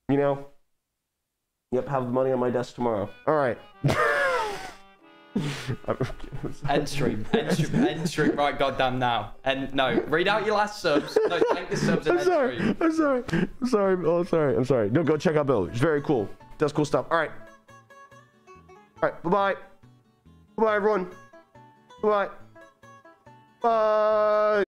You know? Yep, have the money on my desk tomorrow. All right. End stream. End stream. End stream. Right, goddamn now. And no, read out your last subs. No, thank the subs I'm sorry. stream. I'm sorry. I'm sorry. Oh, I'm sorry. I'm sorry. No, go check out Bill. He's very cool. Does cool stuff. All right. All right. Bye bye. Bye bye, everyone. Bye bye. Bye.